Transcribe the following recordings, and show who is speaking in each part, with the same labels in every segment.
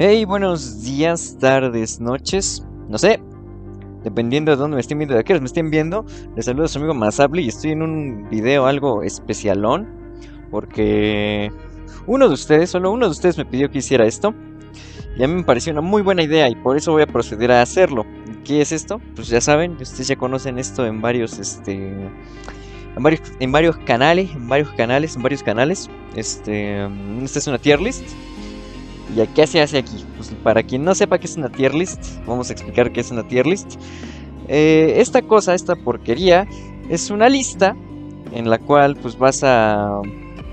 Speaker 1: Hey, buenos días, tardes, noches. No sé, dependiendo de dónde me estén viendo, de qué me estén viendo. Les saludo a su amigo Masabli y estoy en un video algo especialón. Porque uno de ustedes, solo uno de ustedes me pidió que hiciera esto. Y a mí me pareció una muy buena idea y por eso voy a proceder a hacerlo. ¿Qué es esto? Pues ya saben, ustedes ya conocen esto en varios, este, en varios, en varios canales, en varios canales, en varios canales. Este, esta es una tier list ¿Y qué se hace aquí? Pues para quien no sepa qué es una tier list, vamos a explicar qué es una tier list. Eh, esta cosa, esta porquería, es una lista en la cual pues vas a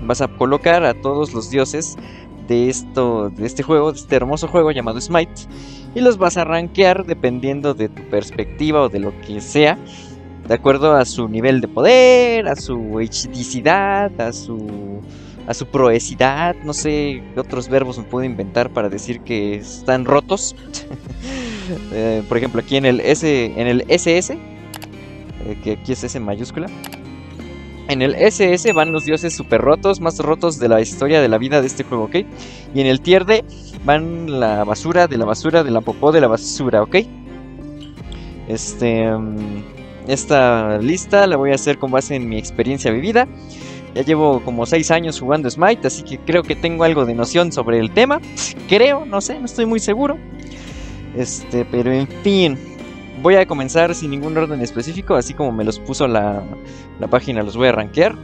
Speaker 1: vas a colocar a todos los dioses de esto de este juego, de este hermoso juego llamado Smite y los vas a rankear dependiendo de tu perspectiva o de lo que sea, de acuerdo a su nivel de poder, a su hedicidad, a su a su proesidad, no sé otros verbos me puedo inventar para decir que están rotos. Eh, por ejemplo, aquí en el S, en el SS, eh, que aquí es S mayúscula. En el SS van los dioses super rotos, más rotos de la historia de la vida de este juego, ¿ok? Y en el tier D van la basura de la basura de la popó de la basura, ¿ok? Este, mm, esta lista la voy a hacer con base en mi experiencia vivida. Ya llevo como 6 años jugando Smite, así que creo que tengo algo de noción sobre el tema. Creo, no sé, no estoy muy seguro. Este, pero en fin. Voy a comenzar sin ningún orden específico, así como me los puso la, la página, los voy a rankear.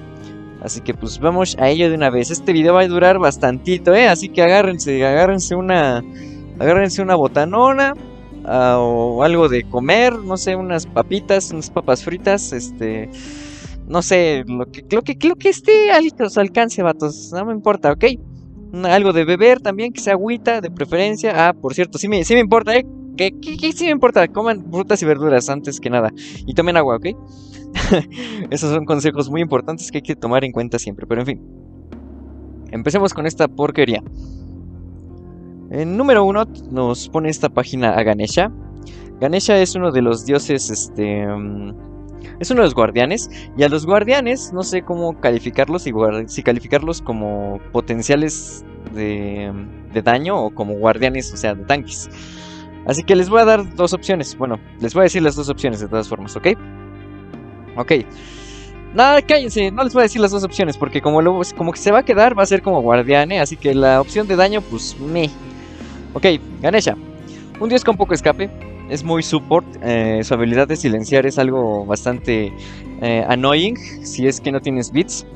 Speaker 1: Así que pues vamos a ello de una vez. Este video va a durar bastantito, ¿eh? Así que agárrense, agárrense una, agárrense una botanona uh, o algo de comer, no sé, unas papitas, unas papas fritas, este no sé, lo que, lo que, lo que esté a su alcance, vatos, no me importa, ¿ok? Algo de beber también, que sea agüita, de preferencia. Ah, por cierto, sí me, sí me importa, ¿eh? Que, sí me importa, coman frutas y verduras antes que nada. Y tomen agua, ¿ok? Esos son consejos muy importantes que hay que tomar en cuenta siempre, pero en fin. Empecemos con esta porquería. En número uno nos pone esta página a Ganesha. Ganesha es uno de los dioses, este... Mm, es uno de los guardianes. Y a los guardianes, no sé cómo calificarlos, si, calificarlos como potenciales de, daño o como guardianes, o sea, de tanques. Así que les voy a dar dos opciones. Bueno, les voy a decir las dos opciones de todas formas, ¿ok? Ok. Nada, cállense, no les voy a decir las dos opciones, porque como, lo, como que se va a quedar, va a ser como guardiane, así que la opción de daño, pues me. Ok, Ganesha. Un dios con poco escape, es muy support. Eh, su habilidad de silenciar es algo bastante eh, annoying si es que no tienes bits.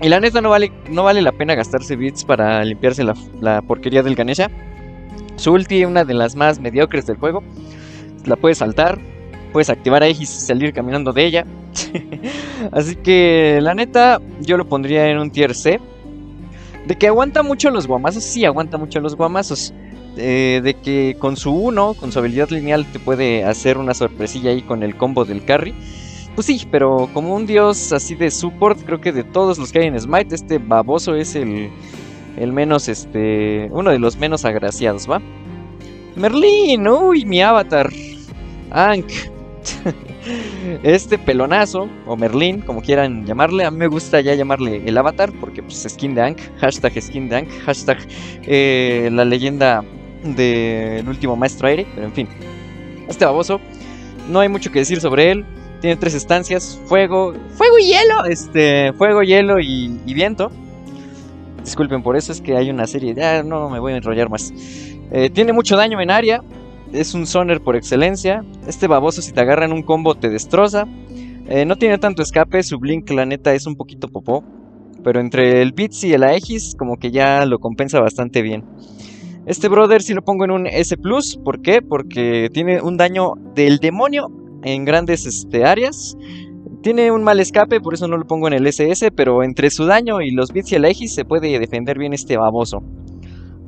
Speaker 1: Y la neta no vale, no vale la pena gastarse bits para limpiarse la, porquería del Ganesha. Su ulti, una de las más mediocres del juego. La puedes saltar, puedes activar a Aegis y salir caminando de ella. Así que la neta yo lo pondría en un tier C. De que aguanta mucho los guamazos, sí aguanta mucho los guamazos. Eh, de que con su 1, con su habilidad lineal, te puede hacer una sorpresilla ahí con el combo del carry. Pues sí, pero como un dios así de support, creo que de todos los que hay en Smite, este baboso es el, el menos, este, uno de los menos agraciados, ¿va? Merlin, uy, mi avatar. Ank. este pelonazo, o Merlin, como quieran llamarle, a mí me gusta ya llamarle el avatar, porque pues skin de Ank, hashtag skin de Ank, hashtag eh, la leyenda del último maestro aire, pero en fin. Este baboso, no hay mucho que decir sobre él. Tiene tres estancias, fuego, fuego y hielo, este, fuego, hielo y, viento. Disculpen por eso, es que hay una serie, ya no me voy a enrollar más. Eh, tiene mucho daño en área, es un soner por excelencia. Este baboso si te agarra en un combo te destroza. Eh, no tiene tanto escape, su blink la neta es un poquito popó. Pero entre el Bits y el Aegis como que ya lo compensa bastante bien. Este brother si lo pongo en un S+, ¿por qué? Porque tiene un daño del demonio en grandes este, áreas. Tiene un mal escape, por eso no lo pongo en el SS, pero entre su daño y los bits y el Aegis se puede defender bien este baboso.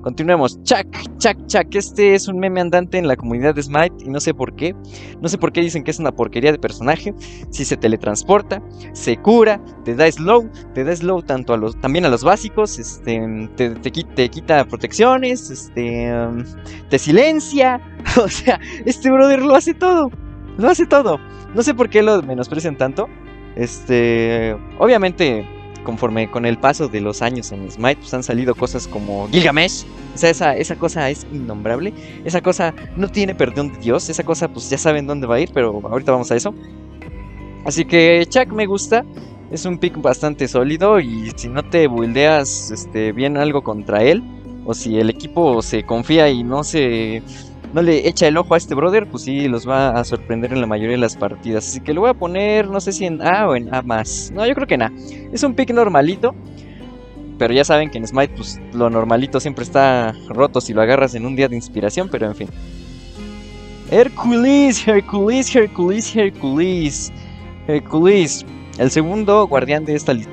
Speaker 1: Continuemos. Chuck, Chuck, Chuck. Este es un meme andante en la comunidad de Smite y no sé por qué. No sé por qué dicen que es una porquería de personaje. Si se teletransporta, se cura, te da slow, te da slow tanto a los, también a los básicos, este, te, te, quita protecciones, este, te silencia. O sea, este brother lo hace todo. Lo hace todo. No sé por qué lo menosprecian tanto. Este, obviamente conforme con el paso de los años en Smite, pues han salido cosas como Gilgamesh. O sea, esa, esa cosa es innombrable. Esa cosa no tiene perdón de Dios. Esa cosa, pues ya saben dónde va a ir, pero ahorita vamos a eso. Así que Chuck me gusta. Es un pick bastante sólido y si no te buildeas este, bien algo contra él, o si el equipo se confía y no se no le echa el ojo a este brother, pues sí, los va a sorprender en la mayoría de las partidas. Así que lo voy a poner, no sé si en A o en A más. No, yo creo que en. Es un pick normalito. Pero ya saben que en Smite, pues lo normalito siempre está roto si lo agarras en un día de inspiración, pero en fin. Hercules, Hercules, Hercules, Hercules. Hercules, el segundo guardián de esta lista.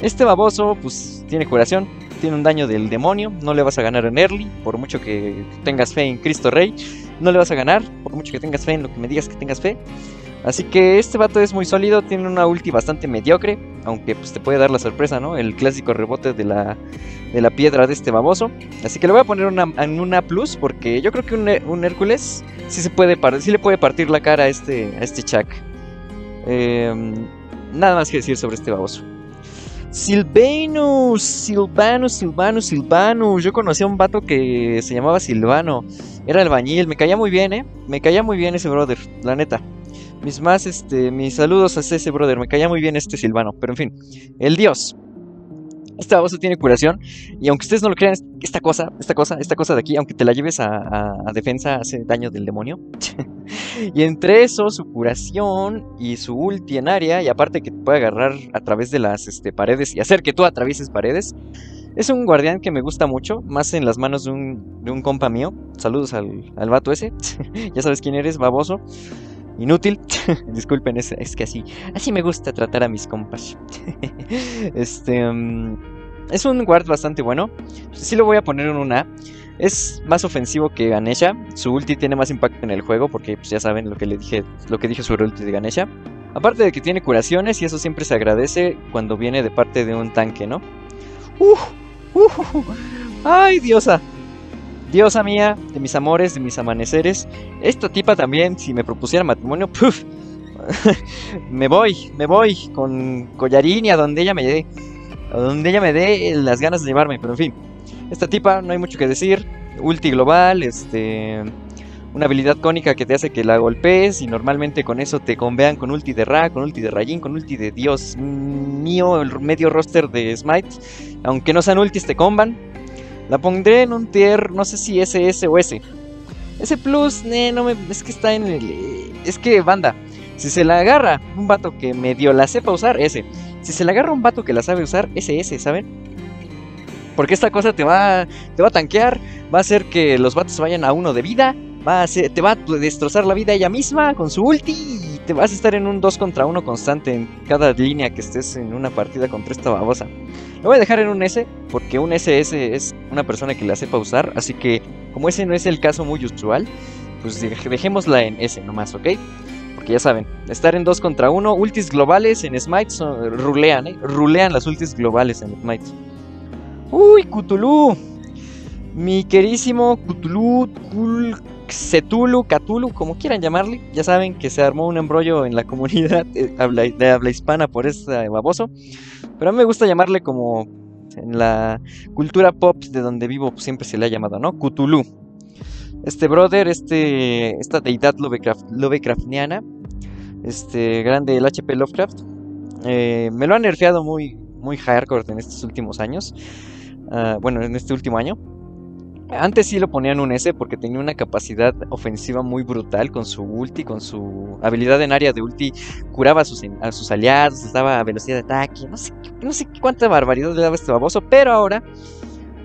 Speaker 1: Este baboso, pues tiene curación, tiene un daño del demonio, no le vas a ganar en early, por mucho que tengas fe en Cristo Rey, no le vas a ganar, por mucho que tengas fe en lo que me digas que tengas fe. Así que este vato es muy sólido, tiene una ulti bastante mediocre, aunque pues te puede dar la sorpresa, ¿no? El clásico rebote de la, de la piedra de este baboso. Así que le voy a poner en una plus, porque yo creo que un, Hércules sí, se puede sí le puede partir la cara a este, a este Chuck. Em, nada más que decir sobre este baboso. Silvanus, Silvanus, Silvanus, Silvanus. Yo conocí a un vato que se llamaba Silvano. Era albañil, me caía muy bien, eh. Me caía muy bien ese brother, la neta. Mis más, este, mis saludos a ese brother, me caía muy bien este Silvano. Pero en fin, el dios. Esta babosa tiene curación. Y aunque ustedes no lo crean, esta cosa, esta cosa, esta cosa de aquí, aunque te la lleves a, defensa, hace daño del demonio. y entre eso, su curación y su ulti en área, y aparte que te puede agarrar a través de las este, paredes y hacer que tú atravieses paredes. Es un guardián que me gusta mucho, más en las manos de un, de un compa mío. Saludos al, al vato ese. ya sabes quién eres, baboso inútil. Disculpen, es, es, que así, así me gusta tratar a mis compas. este mm, es un guard bastante bueno. Sí lo voy a poner en una. Es más ofensivo que Ganesha. Su ulti tiene más impacto en el juego porque pues, ya saben lo que le dije, lo que dije sobre ulti de Ganesha. Aparte de que tiene curaciones y eso siempre se agradece cuando viene de parte de un tanque, ¿no? ¡Uf! ¡Uf! ¡Ay, diosa! Diosa mía, de mis amores, de mis amaneceres. Esta tipa también, si me propusiera matrimonio, ¡puf! me voy, me voy con collarín y a donde ella me dé. A donde ella me dé las ganas de llevarme, pero en fin. Esta tipa, no hay mucho que decir. Ulti global, este. Una habilidad cónica que te hace que la golpees y normalmente con eso te convean con ulti de Ra, con ulti de Rajin, con ulti de Dios mío, el medio roster de Smite. Aunque no sean ultis, te comban. La pondré en un tier, no sé si SS o S. Ese plus, no me, es que está en el... Es que, banda, si se la agarra un vato que medio la sepa usar, ese. Si se la agarra un vato que la sabe usar, ese, ¿saben? Porque esta cosa te va, te va a tanquear, va a hacer que los vatos vayan a uno de vida, va a te va a destrozar la vida ella misma con su ulti te vas a estar en un 2 contra 1 constante en cada línea que estés en una partida contra esta babosa. Lo voy a dejar en un S porque un SS es una persona que la sepa usar, así que como ese no es el caso muy usual, pues dejémosla en S nomás, ¿ok? Porque ya saben, estar en 2 contra 1, ultis globales en Smite rulean, ¿eh? Rulean las ultis globales en Smite. Uy, Cthulhu. Mi querísimo Cthulhu, Cthulhu, Cthulhu, como quieran llamarle. Ya saben que se armó un embrollo en la comunidad de habla, hispana por este baboso. Pero a mí me gusta llamarle como en la cultura pop de donde vivo siempre se le ha llamado, ¿no? Cthulhu. Este brother, este, esta deidad Lovecraft, Lovecraftiana, este grande el HP Lovecraft, eh, me lo han nerfeado muy, muy hardcore en estos últimos años. Ah, bueno, en este último año. Antes sí lo ponían un S porque tenía una capacidad ofensiva muy brutal con su ulti, con su habilidad en área de ulti, curaba a sus, aliados, estaba a velocidad de ataque, no sé, no sé cuánta barbaridad le daba este baboso, pero ahora,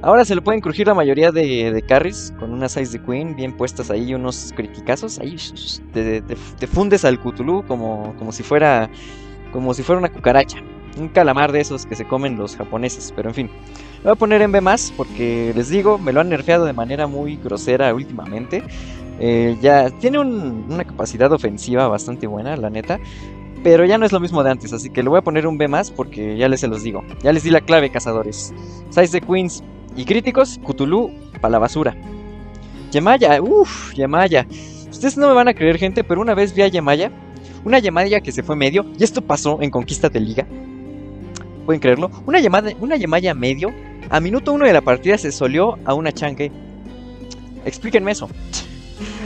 Speaker 1: ahora se lo pueden crujir la mayoría de, de carries con unas Ice de Queen bien puestas ahí, unos criticazos, ahí te, fundes al Cthulhu como, como si fuera como si fuera una cucaracha, un calamar de esos que se comen los japoneses, pero en fin voy a poner en B más porque les digo, me lo han nerfeado de manera muy grosera últimamente. Eh, ya tiene una capacidad ofensiva bastante buena, la neta. Pero ya no es lo mismo de antes, así que le voy a poner un B más porque ya les se los digo. Ya les di la clave, cazadores. Size de Queens y críticos, Cthulhu para la basura. Yemaya, uff, Yemaya. Ustedes no me van a creer, gente, pero una vez vi a Yemaya. Una Yemaya que se fue medio. Y esto pasó en Conquista de Liga. pueden creerlo. Una llamada, una llamada medio, a minuto uno de la partida se solió a una chanque. Explíquenme eso.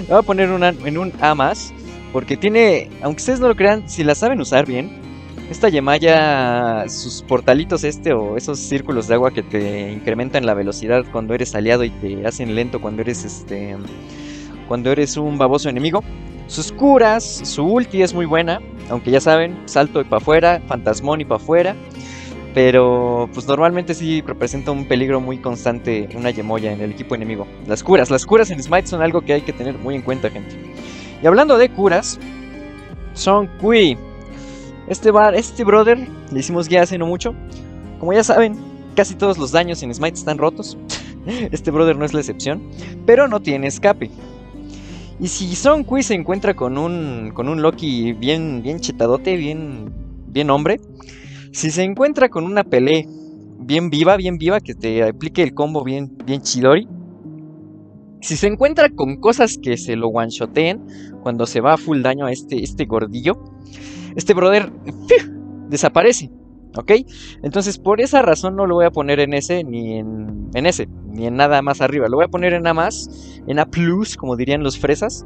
Speaker 1: Le voy a poner en un A más, porque tiene, aunque ustedes no lo crean, si la saben usar bien, esta Yemaya, sus portalitos este o esos círculos de agua que te incrementan la velocidad cuando eres aliado y te hacen lento cuando eres este cuando eres un baboso enemigo. Sus curas, su ulti es muy buena, aunque ya saben, salto y para afuera, fantasmón y para afuera. Pero pues normalmente sí representa un peligro muy constante una Yemoya en el equipo enemigo. Las curas, las curas en Smite son algo que hay que tener muy en cuenta, gente. Y hablando de curas, Son Kui. Este bar, este brother, le hicimos guía hace no mucho. Como ya saben, casi todos los daños en Smite están rotos. este brother no es la excepción, pero no tiene escape. Y si Son Kui se encuentra con un, con un Loki bien, bien chetadote, bien, bien hombre, si se encuentra con una Pelé bien viva, bien viva, que te aplique el combo bien, bien chidori, si se encuentra con cosas que se lo one-shoteen cuando se va a full daño a este, este gordillo, este brother desaparece. ¿Ok? Entonces por esa razón no lo voy a poner en ese ni en, en ese, ni en nada más arriba. Lo voy a poner en A más, en A plus, como dirían los fresas.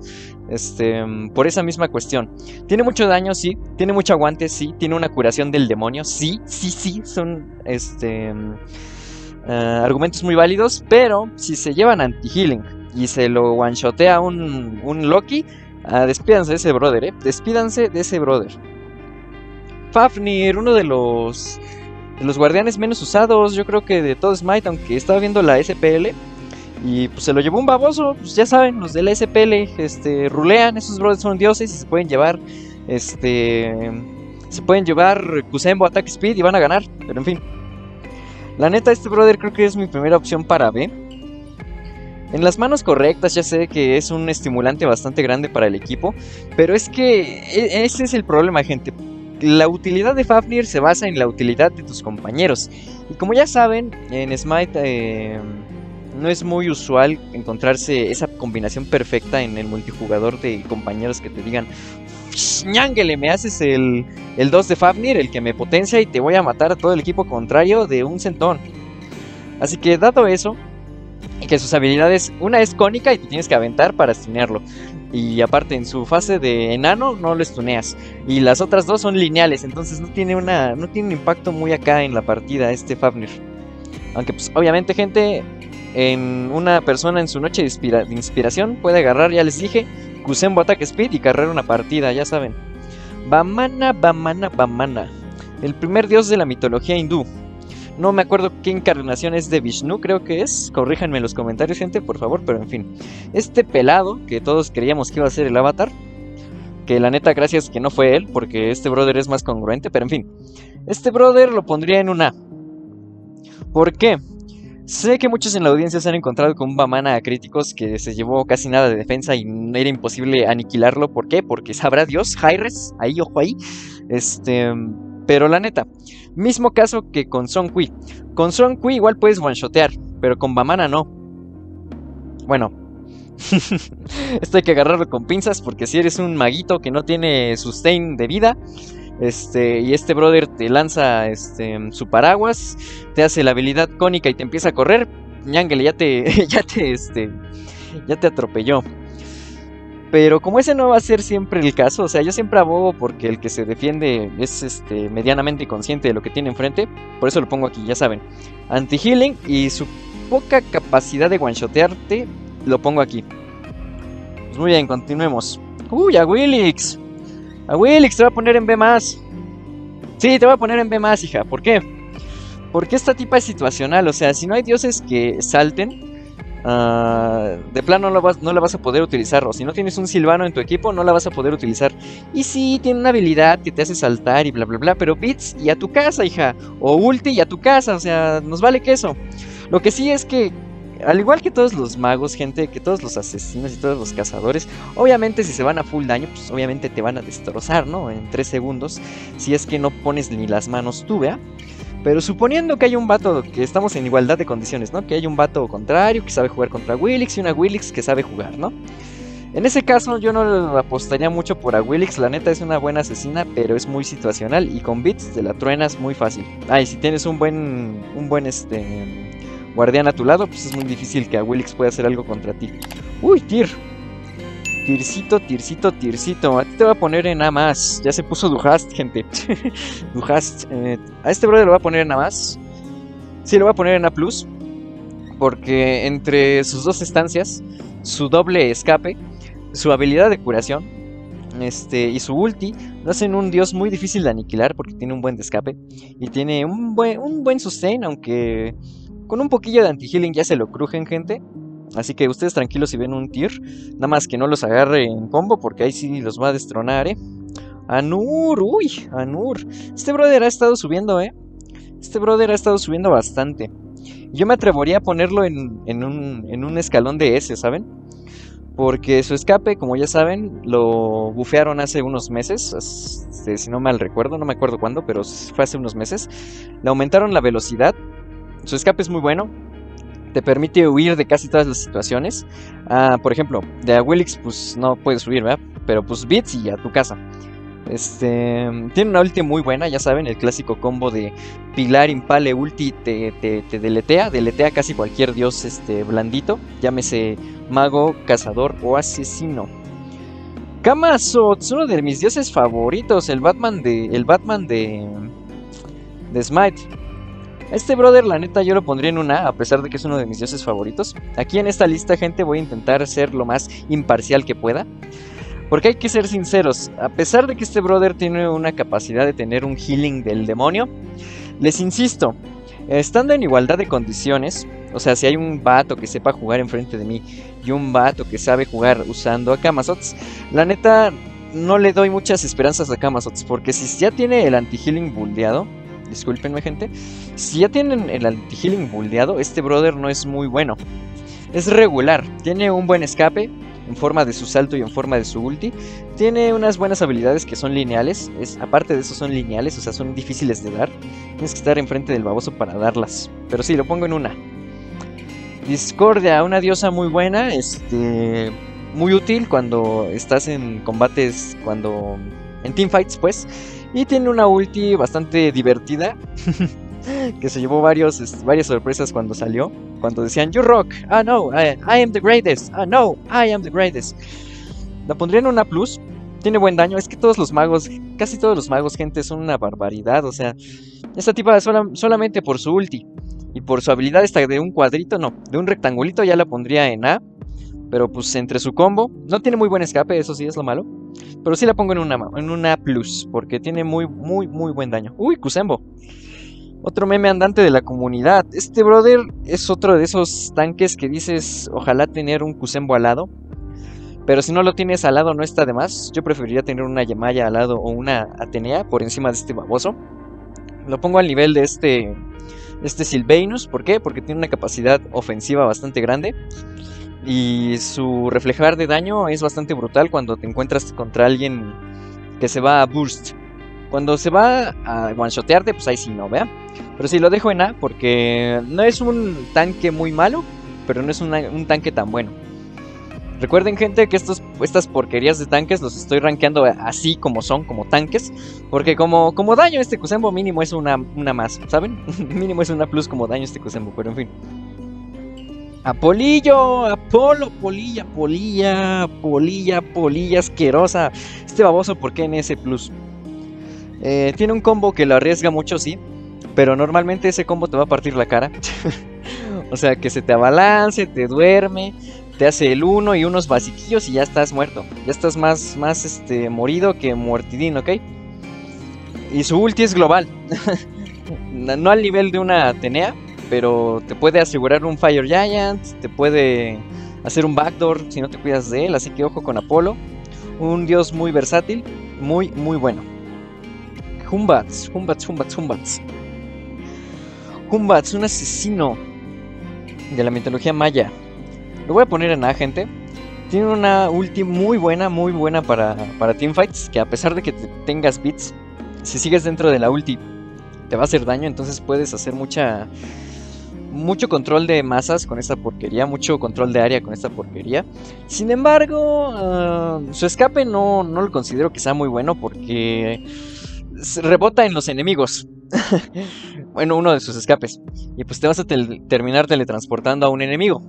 Speaker 1: Este, por esa misma cuestión. Tiene mucho daño, sí. Tiene mucho aguante, sí. Tiene una curación del demonio, sí, sí, sí. Son este, uh, argumentos muy válidos. Pero si se llevan anti-healing y se lo one-shotea un, un Loki, uh, despídanse de ese brother, ¿eh? Despídanse de ese brother. Fafnir, uno de los, de los guardianes menos usados, yo creo que de todo Smite, aunque estaba viendo la SPL. Y pues se lo llevó un baboso, pues ya saben, los de la SPL, este, rulean, esos brothers son dioses y se pueden llevar, este, se pueden llevar Kusembo Attack Speed y van a ganar, pero en fin. La neta, este brother creo que es mi primera opción para B. En las manos correctas ya sé que es un estimulante bastante grande para el equipo, pero es que e, ese es el problema, gente la utilidad de Fafnir se basa en la utilidad de tus compañeros. Y como ya saben, en Smite eh, no es muy usual encontrarse esa combinación perfecta en el multijugador de compañeros que te digan, ñánguele, me haces el, el 2 de Fafnir, el que me potencia y te voy a matar a todo el equipo contrario de un centón. Así que dado eso, que sus habilidades, una es cónica y te tienes que aventar para estunearlo. Y aparte en su fase de enano no lo estuneas. Y las otras dos son lineales, entonces no tiene una no tiene un impacto muy acá en la partida este Fafnir. Aunque pues obviamente gente en una persona en su noche de, inspiración puede agarrar, ya les dije, Kusembo Attack Speed y cargar una partida, ya saben. Bamana, Bamana, Bamana. El primer dios de la mitología hindú. No me acuerdo qué encarnación es de Vishnu, creo que es. Corríjanme en los comentarios, gente, por favor, pero en fin. Este pelado, que todos creíamos que iba a ser el avatar, que la neta, gracias que no fue él, porque este brother es más congruente, pero en fin. Este brother lo pondría en una ¿Por qué? Sé que muchos en la audiencia se han encontrado con un Bamana a críticos que se llevó casi nada de defensa y era imposible aniquilarlo. ¿Por qué? Porque sabrá Dios, Jaires, ahí, ojo ahí. Este. Pero la neta, mismo caso que con Son Kui. Con Son Kui igual puedes one-shotear, pero con Bamana no. Bueno, esto hay que agarrarlo con pinzas porque si eres un maguito que no tiene sustain de vida, este, y este brother te lanza este, su paraguas, te hace la habilidad cónica y te empieza a correr, ñangle, ya te, ya te, este, ya te atropelló. Pero como ese no va a ser siempre el caso, o sea, yo siempre abogo porque el que se defiende es este, medianamente consciente de lo que tiene enfrente. Por eso lo pongo aquí, ya saben. Anti-healing y su poca capacidad de one-shotearte lo pongo aquí. Pues muy bien, continuemos. Uy, a Willix. A Willix te voy a poner en B más. Sí, te voy a poner en B más, hija. ¿Por qué? Porque esta tipa es situacional. O sea, si no hay dioses que salten, Uh, de plano no, la vas a poder utilizar. O si no tienes un silvano en tu equipo, no la vas a poder utilizar. Y sí, tiene una habilidad que te hace saltar y bla bla bla. Pero bits y a tu casa, hija. O ulti y a tu casa. O sea, nos vale que eso. Lo que sí es que. Al igual que todos los magos, gente, que todos los asesinos y todos los cazadores, obviamente si se van a full daño, pues obviamente te van a destrozar, ¿no? En 3 segundos, si es que no pones ni las manos tú, vea. Pero suponiendo que hay un vato que estamos en igualdad de condiciones, ¿no? Que hay un vato contrario que sabe jugar contra Willix y una Willix que sabe jugar, ¿no? En ese caso yo no apostaría mucho por a Willix, la neta es una buena asesina, pero es muy situacional y con bits te la truenas muy fácil. Ah, si tienes un buen un buen este guardián a tu lado, pues es muy difícil que a Willix pueda hacer algo contra ti. Uy, Tyr. Tircito, tircito, tircito. A ti te va a poner en A más. Ya se puso Duhast, gente. Duhast. Eh, a este brother lo va a poner en A más. Sí, lo voy a poner en A plus. Porque entre sus dos estancias, su doble escape su habilidad de curación este, y su ulti lo hacen un dios muy difícil de aniquilar porque tiene un buen escape y tiene un buen, un buen sustain, aunque con un poquillo de anti-healing ya se lo crujen, gente. Así que ustedes tranquilos si ven un tier, nada más que no los agarre en combo porque ahí sí los va a destronar, ¿eh? Anur, uy, Anur. Este brother ha estado subiendo, ¿eh? Este brother ha estado subiendo bastante. Yo me atrevería a ponerlo en, un, escalón de S, ¿saben? Porque su escape, como ya saben, lo bufearon hace unos meses. Si no mal recuerdo, no me acuerdo cuándo, pero fue hace unos meses. Le aumentaron la velocidad. Su escape es muy bueno. Te permite huir de casi todas las situaciones. Ah, por ejemplo, de a pues no puedes huir, ¿verdad? Pero pues Bits y a tu casa. Este, tiene una ulti muy buena, ya saben, el clásico combo de Pilar Impale ulti te, te, deletea, deletea casi cualquier dios este, blandito, llámese mago, cazador o asesino. Kamazo es uno de mis dioses favoritos, el Batman de el Batman de de Smite. Este brother, la neta, yo lo pondría en una, a pesar de que es uno de mis dioses favoritos. Aquí en esta lista, gente, voy a intentar ser lo más imparcial que pueda. Porque hay que ser sinceros, a pesar de que este brother tiene una capacidad de tener un healing del demonio, les insisto, estando en igualdad de condiciones, o sea, si hay un vato que sepa jugar enfrente de mí y un vato que sabe jugar usando a Kamazots, la neta no le doy muchas esperanzas a Kamazots, porque si ya tiene el anti-healing buldeado, discúlpenme gente, si ya tienen el anti-healing buldeado, este brother no es muy bueno. Es regular, tiene un buen escape, en forma de su salto y en forma de su ulti. Tiene unas buenas habilidades que son lineales. Es, aparte de eso son lineales, o sea, son difíciles de dar. Tienes que estar enfrente del baboso para darlas. Pero sí, lo pongo en una. Discordia, una diosa muy buena, este, muy útil cuando estás en combates, cuando en teamfights, pues. Y tiene una ulti bastante divertida. que se llevó varios, varias sorpresas cuando salió. Cuando decían, You rock, ah no, I, am the greatest, ah no, I am the greatest. La pondría en una plus, tiene buen daño. Es que todos los magos, casi todos los magos, gente, son una barbaridad. O sea, esta tipa solamente por su ulti y por su habilidad esta de un cuadrito, no, de un rectangulito ya la pondría en A. Pero pues entre su combo, no tiene muy buen escape, eso sí es lo malo. Pero sí la pongo en una, en una plus, porque tiene muy, muy, muy buen daño. Uy, Kusembo. Otro meme andante de la comunidad. Este brother es otro de esos tanques que dices, ojalá tener un Kusembo al lado. Pero si no lo tienes al lado no está de más. Yo preferiría tener una Yamaya al lado o una Atenea por encima de este baboso. Lo pongo al nivel de este, este Sylvanus. ¿Por qué? Porque tiene una capacidad ofensiva bastante grande. Y su reflejar de daño es bastante brutal cuando te encuentras contra alguien que se va a burst. Cuando se va a one-shotearte, pues ahí sí no, vea. Pero sí lo dejo en A porque no es un tanque muy malo, pero no es un tanque tan bueno. Recuerden gente que estos, estas porquerías de tanques los estoy rankeando así como son, como tanques. Porque como, como daño este Kusembo mínimo es una, una más, ¿saben? mínimo es una plus como daño este Kusembo, pero en fin. Apolillo, Apolo, Polilla, Polilla, Polilla, Polilla asquerosa. Este baboso, ¿por qué en ese plus? Eh, tiene un combo que lo arriesga mucho, sí. Pero normalmente ese combo te va a partir la cara. o sea, que se te abalance, te duerme, te hace el uno y unos basiquillos y ya estás muerto. Ya estás más, más este, morido que muertidín, ¿ok? Y su ulti es global. no al nivel de una Atenea, pero te puede asegurar un Fire Giant, te puede hacer un backdoor si no te cuidas de él, así que ojo con Apolo. Un dios muy versátil, muy, muy bueno. Humbats, Humbats, Humbats, Humbats. Humbats, un asesino de la mitología maya. Lo voy a poner en A, gente. Tiene una ulti muy buena, muy buena para, para teamfights. Que a pesar de que tengas bits, si sigues dentro de la ulti, te va a hacer daño. Entonces puedes hacer mucha mucho control de masas con esta porquería, mucho control de área con esta porquería. Sin embargo, ah, su escape no, no lo considero que sea muy bueno porque rebota en los enemigos. bueno, uno de sus escapes. Y pues te vas a terminar teletransportando a un enemigo.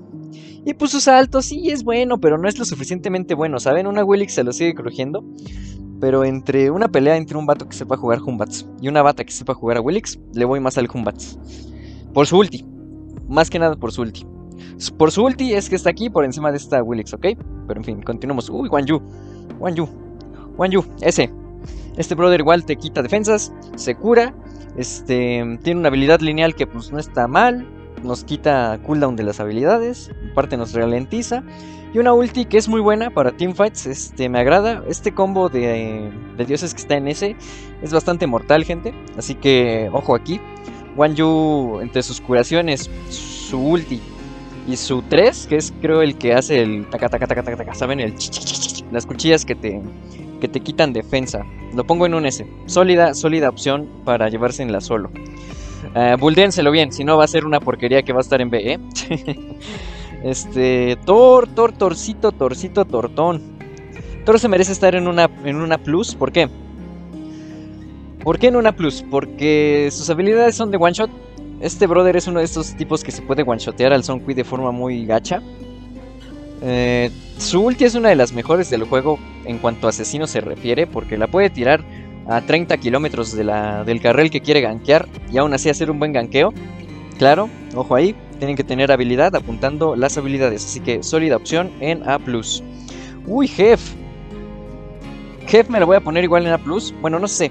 Speaker 1: Y pues su salto sí es bueno, pero no es lo suficientemente bueno, ¿saben? Una Willix se lo sigue crujiendo. Pero entre una pelea entre un vato que sepa jugar Humbats y una bata que sepa jugar a Willix, le voy más al Humbats. Por su ulti. Más que nada por su ulti. Por su ulti es que está aquí por encima de esta Willix, ¿ok? Pero en fin, continuamos. Uy, Wan Yu. Wan Yu. Wan Yu, ese. Este brother igual te quita defensas, se cura. Este, tiene una habilidad lineal que pues no está mal nos quita cooldown de las habilidades, aparte nos ralentiza. Y una ulti que es muy buena para teamfights, este, me agrada. Este combo de, de dioses que está en ese es bastante mortal, gente. Así que, ojo aquí. Wan Yu, entre sus curaciones, su ulti y su 3, que es creo el que hace el taca taca taca taca, taca ¿saben? El las cuchillas que te, que te quitan defensa. Lo pongo en un S. Sólida, sólida opción para llevarse en la solo. Uh, bien, si no va a ser una porquería que va a estar en B, ¿eh? este, Thor, Thor, Torcito, Torcito, Tortón. Thor se merece estar en una, en una plus, ¿por qué? ¿Por qué en una plus? Porque sus habilidades son de one shot. Este brother es uno de estos tipos que se puede one shotear al Son de forma muy gacha. Eh, su ulti es una de las mejores del juego en cuanto a asesino se refiere, porque la puede tirar a 30 kilómetros de del carril que quiere gankear y aún así hacer un buen ganqueo. Claro, ojo ahí, tienen que tener habilidad apuntando las habilidades, así que sólida opción en A+. Uy, Jef. Jef me lo voy a poner igual en A+. Bueno, no sé.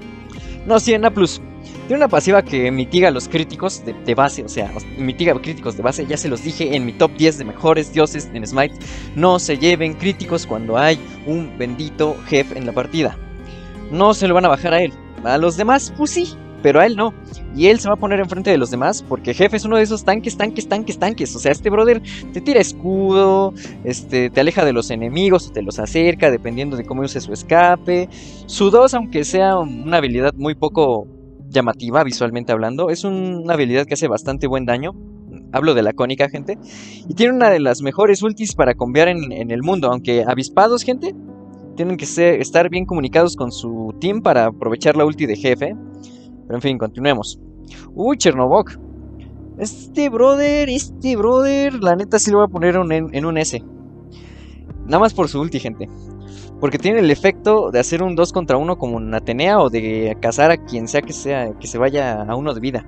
Speaker 1: No, sí, en A+. Tiene una pasiva que mitiga los críticos de, base, o sea, mitiga críticos de base, ya se los dije en mi top 10 de mejores dioses en Smite. No se lleven críticos cuando hay un bendito Jef en la partida no se lo van a bajar a él. A los demás, pues sí, pero a él no. Y él se va a poner enfrente de los demás porque jefe es uno de esos tanques, tanques, tanques, tanques. O sea, este brother te tira escudo, este, te aleja de los enemigos, te los acerca dependiendo de cómo use su escape. Su 2, aunque sea una habilidad muy poco llamativa visualmente hablando, es una habilidad que hace bastante buen daño. Hablo de la cónica, gente. Y tiene una de las mejores ultis para cambiar en, el mundo. Aunque avispados, gente, tienen que estar bien comunicados con su team para aprovechar la ulti de jefe. Pero en fin, continuemos. Uy, Chernobog. Este brother, este brother, la neta sí lo voy a poner en, un S. Nada más por su ulti, gente. Porque tiene el efecto de hacer un 2 contra 1 como en Atenea o de cazar a quien sea que sea que se vaya a uno de vida.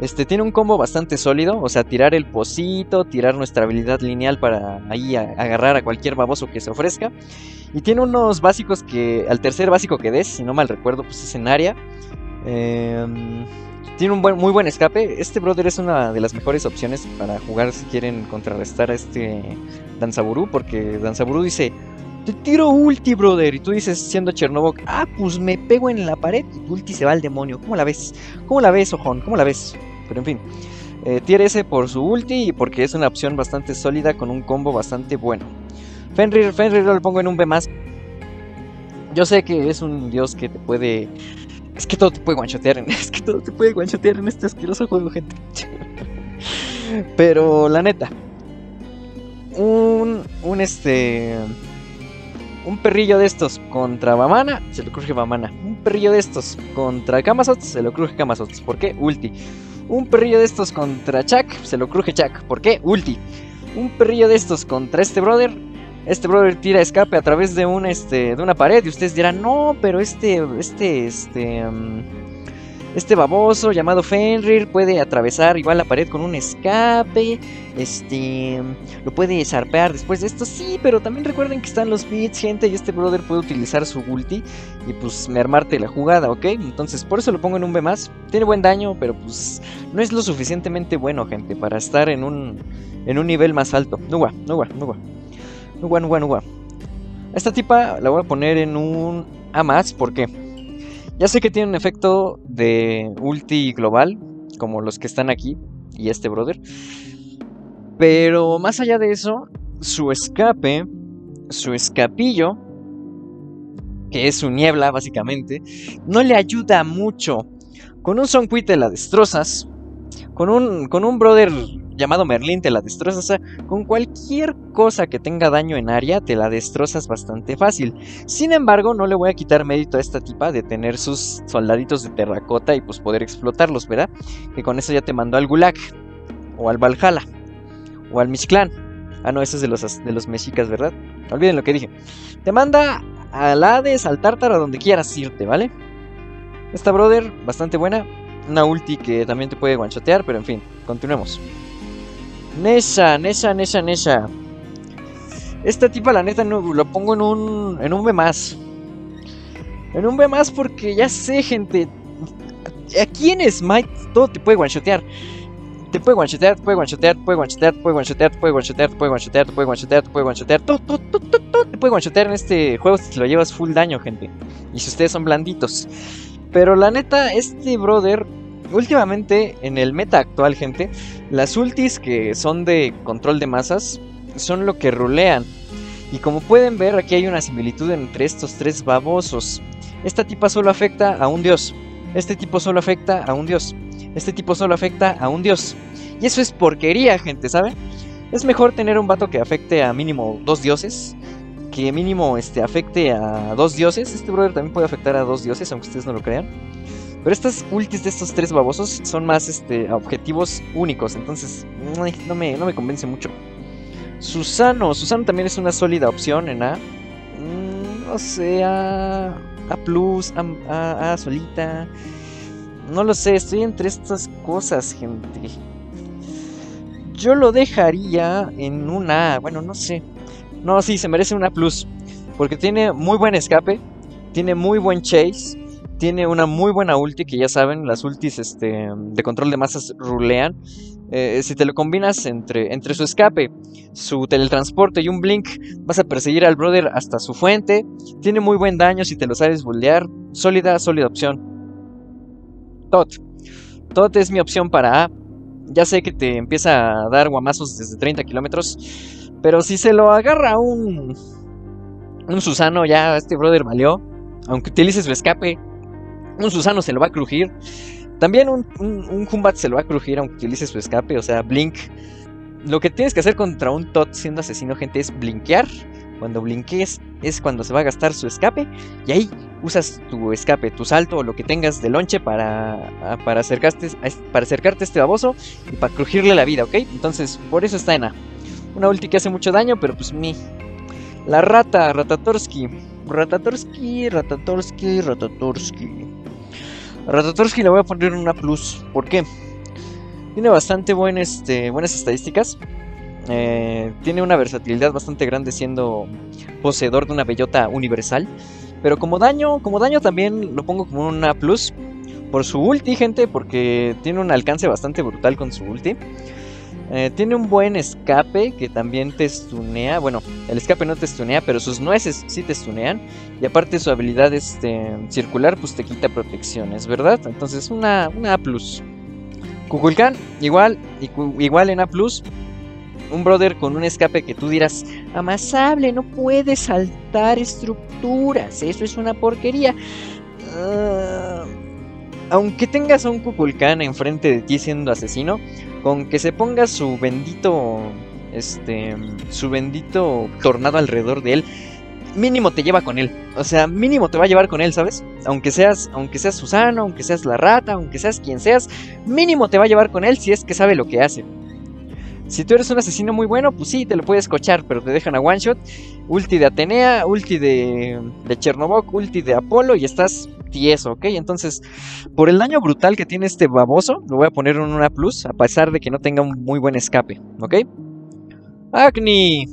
Speaker 1: Este tiene un combo bastante sólido, o sea, tirar el pocito, tirar nuestra habilidad lineal para ahí agarrar a cualquier baboso que se ofrezca. Y tiene unos básicos que, al tercer básico que des, si no mal recuerdo, pues es en área. Em, tiene un buen, muy buen escape. Este brother es una de las mejores opciones para jugar si quieren contrarrestar a este Danzaburu, porque Danzaburu dice, te tiro ulti, brother. Y tú dices, siendo Chernobog, ah, pues me pego en la pared y tu ulti se va al demonio. ¿Cómo la ves? ¿Cómo la ves, ojón? ¿Cómo la ves? Pero en fin. Eh, tier S por su ulti y porque es una opción bastante sólida con un combo bastante bueno. Fenrir, Fenrir lo pongo en un B más. Yo sé que es un dios que te puede. Es que todo te puede guanchotear. Es que todo te puede guanchotear en este asqueroso juego, gente. Pero la neta. Un. Un este. Un perrillo de estos contra Bamana, se lo cruje Bamana. Un perrillo de estos contra Kamazots, se lo cruje Kamazots. ¿Por qué? Ulti. Un perrillo de estos contra Chak, se lo cruje Chak. ¿Por qué? Ulti. Un perrillo de estos contra este brother. Este brother tira escape a través de un este de una pared y ustedes dirán, "No, pero este este este mm, este baboso llamado Fenrir puede atravesar igual la pared con un escape. Este. Lo puede zarpear después de esto. Sí, pero también recuerden que están los beats, gente. Y este brother puede utilizar su ulti. Y pues me armarte la jugada, ¿ok? Entonces por eso lo pongo en un B. Tiene buen daño, pero pues no es lo suficientemente bueno, gente, para estar en un, en un nivel más alto. Nuga, Nuga, Nuga. Esta tipa la voy a poner en un A más, ¿por qué? Ya sé que tiene un efecto de ulti global, como los que están aquí y este brother. Pero más allá de eso, su escape, su escapillo, que es su niebla básicamente, no le ayuda mucho. Con un Son te la destrozas, Con un, con un brother llamado Merlin te la destrozas. O sea, con cualquier cosa que tenga daño en área te la destrozas bastante fácil. Sin embargo, no le voy a quitar mérito a esta tipa de tener sus soldaditos de terracota y pues poder explotarlos, ¿verdad? Que con eso ya te mandó al Gulag. O al Valhalla. O al Mishclan. Ah, no, eso es de los, de los mexicas, ¿verdad? Olviden lo que dije. Te manda al Hades, al Tártaro, a donde quieras irte, ¿vale? Esta brother, bastante buena. Una ulti que también te puede guanchotear, pero en fin, continuemos. Nesa, Nesa, Nesa, Nesa. Esta tipa, la neta, no, la pongo en un, en un B más. En un B más porque ya sé, gente. Aquí en Smite todo te puede guanchotear. Te puede guanchotear, te puede guanchotear, te puede guanchotear, te puede guanchotear, te puede guanchotear, te puede guanchotear, te puede guanchotear, te puede guanchotear. Todo, todo, todo, todo te puede guanchotear en este juego si te lo llevas full daño, gente. Y si ustedes son blanditos. Pero la neta, este brother, últimamente en el meta actual, gente, las ultis que son de control de masas son lo que rulean. Y como pueden ver, aquí hay una similitud entre estos tres babosos. Esta tipa solo afecta a un dios. Este tipo solo afecta a un dios. Este tipo solo afecta a un dios. Y eso es porquería, gente, ¿saben? Es mejor tener un vato que afecte a mínimo dos dioses que mínimo este, afecte a dos dioses. Este brother también puede afectar a dos dioses, aunque ustedes no lo crean. Pero estas ultis de estos tres babosos son más este, objetivos únicos, entonces no me, no me convence mucho. Susano, Susano también es una sólida opción en A. Mm, no sé, A, a Plus, a, a, Solita. No lo sé, estoy entre estas cosas, gente. Yo lo dejaría en una A, bueno, no sé. No, sí, se merece una plus. Porque tiene muy buen escape, tiene muy buen chase, tiene una muy buena ulti, que ya saben, las ultis este, de control de masas rulean. Eh, si te lo combinas entre, entre su escape, su teletransporte y un blink, vas a perseguir al brother hasta su fuente. Tiene muy buen daño si te lo sabes bullear. Sólida, sólida opción. Tot. Tot es mi opción para A. Ya sé que te empieza a dar guamazos desde 30 kilómetros. Pero si se lo agarra un. Un Susano, ya este brother valió. Aunque utilice su escape. Un Susano se lo va a crujir. También un, un, Humbat se lo va a crujir aunque utilice su escape. O sea, Blink. Lo que tienes que hacer contra un Tot siendo asesino, gente, es blinkear. Cuando blinkees es cuando se va a gastar su escape. Y ahí usas tu escape, tu salto o lo que tengas de lonche para, para, acercarte, para acercarte a este baboso y para crujirle la vida, ¿ok? Entonces, por eso está en A. Una ulti que hace mucho daño, pero pues mi. La rata, Ratatorsky. Ratatorsky, Ratatorsky, Ratatorsky. Ratatorsky le voy a poner una plus. ¿Por qué? Tiene bastante este, buenas estadísticas. Eh, tiene una versatilidad bastante grande siendo poseedor de una bellota universal. Pero como daño, como daño también lo pongo como una plus. Por su ulti, gente, porque tiene un alcance bastante brutal con su ulti. Eh, tiene un buen escape que también te stunea. Bueno, el escape no te stunea, pero sus nueces sí te stunean. Y aparte su habilidad este, circular, pues te quita protecciones, ¿verdad? Entonces una, una A. Kukulkan, igual, igual en A. Un brother con un escape que tú dirás, amasable, no puede saltar estructuras, eso es una porquería. Ah, aunque tengas a un Kukulkan enfrente de ti siendo asesino, con que se ponga su bendito este su bendito tornado alrededor de él mínimo te lleva con él. O sea mínimo te va a llevar con él sabes aunque seas aunque seas Susano aunque seas la rata aunque seas quien seas mínimo te va a llevar con él si es que sabe lo que hace si tú eres un asesino muy bueno, pues sí, te lo puedes cochar, pero te dejan a one shot. Ulti de Atenea, ulti de, de Chernobog, ulti de Apolo y estás tieso, ¿ok? Entonces, por el daño brutal que tiene este baboso, lo voy a poner en una plus, a pesar de que no tenga un muy buen escape, ¿ok? Agni.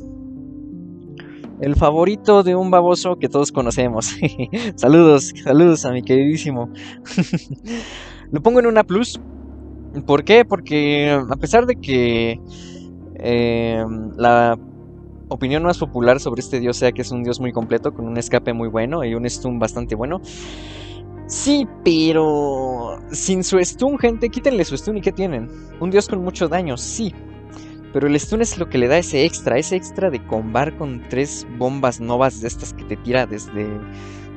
Speaker 1: El favorito de un baboso que todos conocemos. saludos, saludos a mi queridísimo. lo pongo en una plus. ¿Por qué? Porque a pesar de que eh, la opinión más popular sobre este dios sea que es un dios muy completo, con un escape muy bueno y un stun bastante bueno, Sí, pero sin su stun, gente, quítenle su stun y ¿qué tienen? Un dios con mucho daño, sí. Pero el stun es lo que le da ese extra, ese extra de combar con tres bombas novas de estas que te tira desde,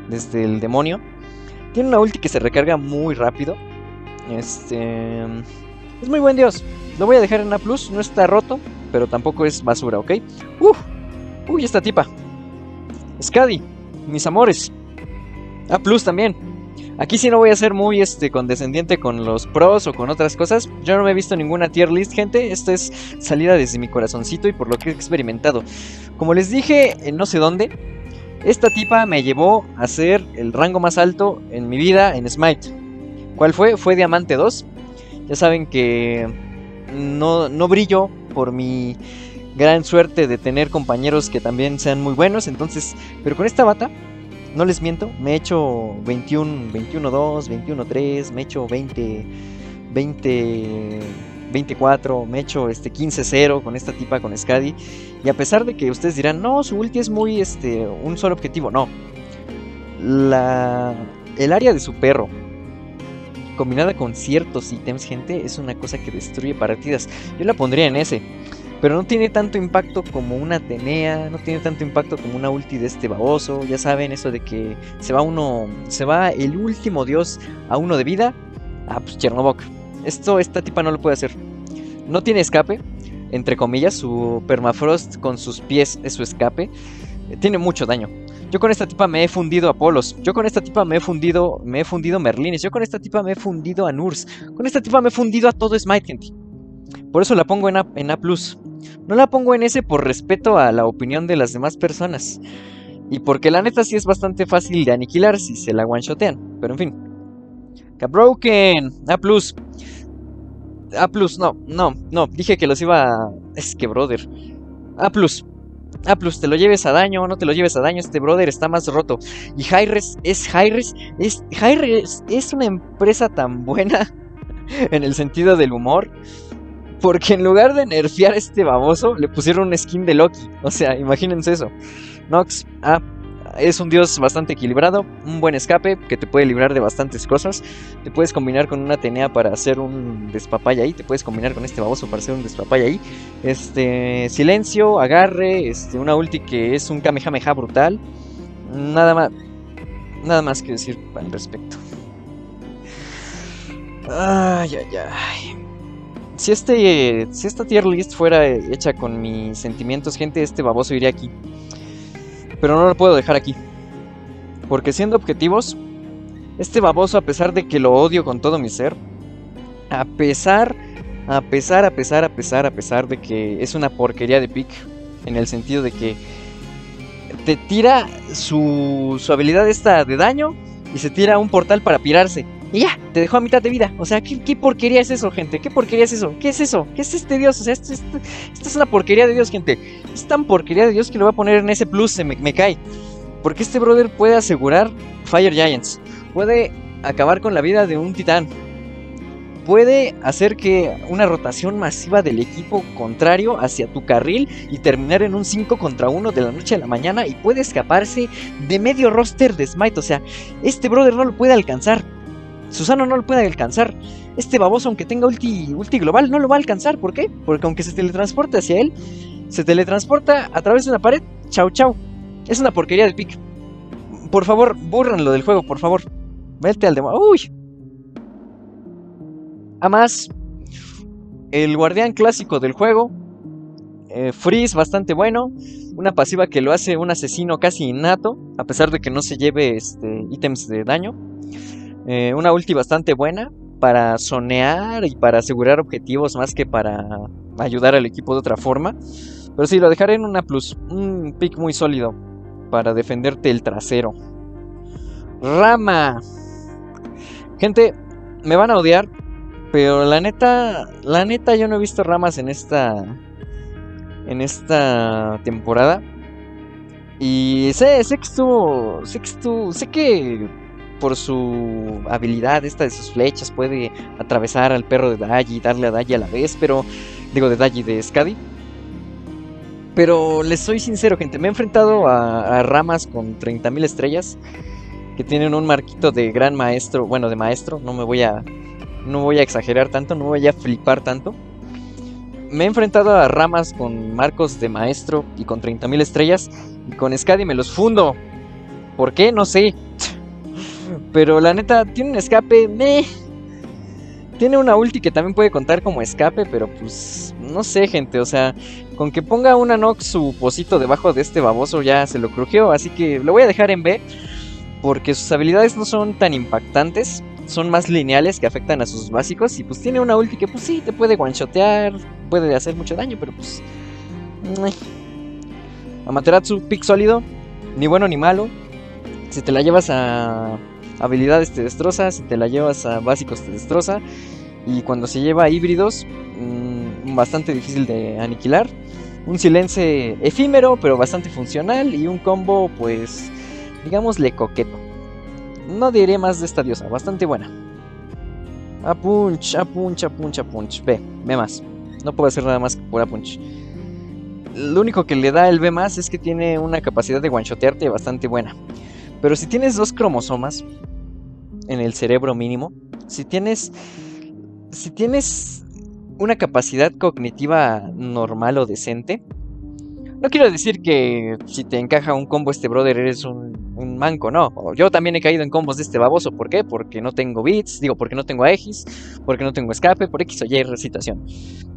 Speaker 1: desde el demonio. Tiene una ulti que se recarga muy rápido. Este. Es muy buen dios. Lo voy a dejar en A+, no está roto, pero tampoco es basura, ¿ok? ¡Uf! ¡Uy, esta tipa! Skadi, mis amores. A+, también. Aquí sí no voy a ser muy este, condescendiente con los pros o con otras cosas. Yo no me he visto ninguna tier list, gente. Esto es salida desde mi corazoncito y por lo que he experimentado. Como les dije, en no sé dónde, esta tipa me llevó a ser el rango más alto en mi vida en Smite. ¿Cuál fue? Fue Diamante 2. Ya saben que no, no brillo por mi gran suerte de tener compañeros que también sean muy buenos. Entonces, pero con esta bata no les miento, me he hecho 21, 21-2, 21-3, me he hecho 20, 20, 24, me he hecho este 15-0 con esta tipa, con Skadi. Y a pesar de que ustedes dirán, no, su ulti es muy, este, un solo objetivo, no. La, el área de su perro, combinada con ciertos ítems, gente, es una cosa que destruye partidas. Yo la pondría en ese. Pero no tiene tanto impacto como una Atenea, no tiene tanto impacto como una ulti de este baboso. Ya saben, eso de que se va uno, se va el último dios a uno de vida. Ah, pues Chernobog. Esto, esta tipa no lo puede hacer. No tiene escape, entre comillas, su permafrost con sus pies es su escape. Tiene mucho daño. Yo con esta tipa me he fundido a Polos. Yo con esta tipa me he fundido, me he fundido Merlines. Yo con esta tipa me he fundido a Nurs. Con esta tipa me he fundido a todo Smite, gente. Por eso la pongo en A. No la pongo en ese por respeto a la opinión de las demás personas. Y porque la neta sí es bastante fácil de aniquilar si se la one-shotean. Pero en fin. Cabroken. A+. A+, no, no, no. Dije que los iba a... Es que, brother. A+. A+, te lo lleves a daño, no te lo lleves a daño. Este brother está más roto. Y Hyres es Hyres. Es, Hyres es una empresa tan buena en el sentido del humor porque en lugar de nerfear a este baboso, le pusieron un skin de Loki. O sea, imagínense eso. Nox, ah, es un dios bastante equilibrado, un buen escape que te puede librar de bastantes cosas. Te puedes combinar con una Atenea para hacer un despapaya ahí. Te puedes combinar con este baboso para hacer un despapaya ahí. Este, silencio, agarre, este, una ulti que es un Kamehameha brutal. Nada más, nada más que decir al respecto. Ay, ay, ay si, este, si esta tier list fuera hecha con mis sentimientos, gente, este baboso iría aquí. Pero no lo puedo dejar aquí. Porque siendo objetivos, este baboso, a pesar de que lo odio con todo mi ser, a pesar, a pesar, a pesar, a pesar, a pesar de que es una porquería de pick, en el sentido de que te tira su, su habilidad esta de daño y se tira un portal para pirarse. Y ya, te dejó a mitad de vida. O sea, ¿qué, porquería es eso, gente? ¿Qué porquería es eso? ¿Qué es eso? ¿Qué es este Dios? O sea, esto, es una porquería de Dios, gente. Es tan porquería de Dios que lo voy a poner en ese plus, se me, me cae. Porque este brother puede asegurar Fire Giants. Puede acabar con la vida de un titán. Puede hacer que una rotación masiva del equipo contrario hacia tu carril y terminar en un 5 contra 1 de la noche a la mañana y puede escaparse de medio roster de Smite. O sea, este brother no lo puede alcanzar Susano no lo puede alcanzar. Este baboso, aunque tenga ulti, global, no lo va a alcanzar. ¿Por qué? Porque aunque se teletransporte hacia él, se teletransporta a través de una pared. Chau, chau. Es una porquería de pick. Por favor, lo del juego, por favor. Vete al demo. ¡Uy! Además, el guardián clásico del juego. Eh, Freeze, bastante bueno. Una pasiva que lo hace un asesino casi innato. A pesar de que no se lleve este, ítems de daño. Eh, una ulti bastante buena para sonear y para asegurar objetivos más que para ayudar al equipo de otra forma. Pero sí, lo dejaré en una plus. Un pick muy sólido para defenderte el trasero. Rama. Gente, me van a odiar. Pero la neta, la neta yo no he visto ramas en esta en esta temporada. Y sé, sé que estuvo, sé que sé que por su habilidad esta de sus flechas puede atravesar al perro de Daji y darle a Daji a la vez, pero digo de Daji de Skadi. Pero les soy sincero, gente, me he enfrentado a, ramas con 30.000 estrellas que tienen un marquito de gran maestro, bueno, de maestro, no me voy a no voy a exagerar tanto, no voy a flipar tanto. Me he enfrentado a ramas con marcos de maestro y con 30.000 estrellas y con Skadi me los fundo. ¿Por qué? No sé. Pero la neta, tiene un escape. Me. Tiene una ulti que también puede contar como escape, pero pues no sé, gente, o sea, con que ponga una Nox su posito debajo de este baboso ya se lo crujió, así que lo voy a dejar en B porque sus habilidades no son tan impactantes, son más lineales que afectan a sus básicos y pues tiene una ulti que pues sí te puede one-shotear, puede hacer mucho daño, pero pues Amaterasu pick sólido, ni bueno ni malo. Si te la llevas a habilidades te destroza, si te la llevas a básicos te destroza. Y cuando se lleva a híbridos, mm, bastante difícil de aniquilar. Un silence efímero, pero bastante funcional. Y un combo, pues, digámosle coqueto. No diré más de esta diosa, bastante buena. A punch, a punch, a punch, a punch. Ve, ve más. No puedo hacer nada más por a punch. Lo único que le da el B más es que tiene una capacidad de one-shotearte bastante buena. Pero si tienes dos cromosomas en el cerebro mínimo, si tienes si tienes una capacidad cognitiva normal o decente, no quiero decir que si te encaja un combo este brother eres un, manco, no. Yo también he caído en combos de este baboso. ¿Por qué? Porque no tengo bits, digo, porque no tengo Aegis, porque no tengo escape, por X o Y situación.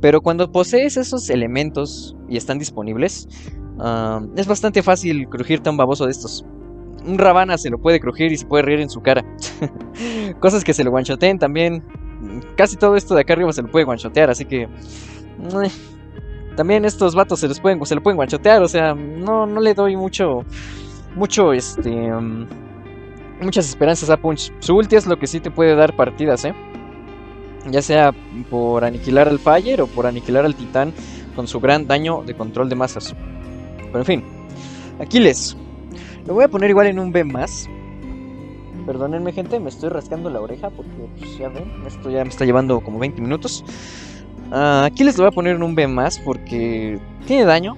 Speaker 1: Pero cuando posees esos elementos y están disponibles, ah, es bastante fácil crujirte a un baboso de estos un Ravana se lo puede crujir y se puede reír en su cara. Cosas que se lo guanchoteen también. Casi todo esto de acá arriba se lo puede guanchotear, así que. Eh, también estos vatos se, les pueden, se lo pueden guanchotear, o sea, no, no le doy mucho. Mucho, este. Mm, muchas esperanzas a Punch. Su ulti es lo que sí te puede dar partidas, ¿eh? Ya sea por aniquilar al Fire o por aniquilar al Titán con su gran daño de control de masas. Pero en fin. Aquiles, lo voy a poner igual en un B más. Perdónenme, gente, me estoy rascando la oreja porque, pues, ya ven, esto ya me está llevando como 20 minutos. Ah, aquí les voy a poner en un B más porque tiene daño.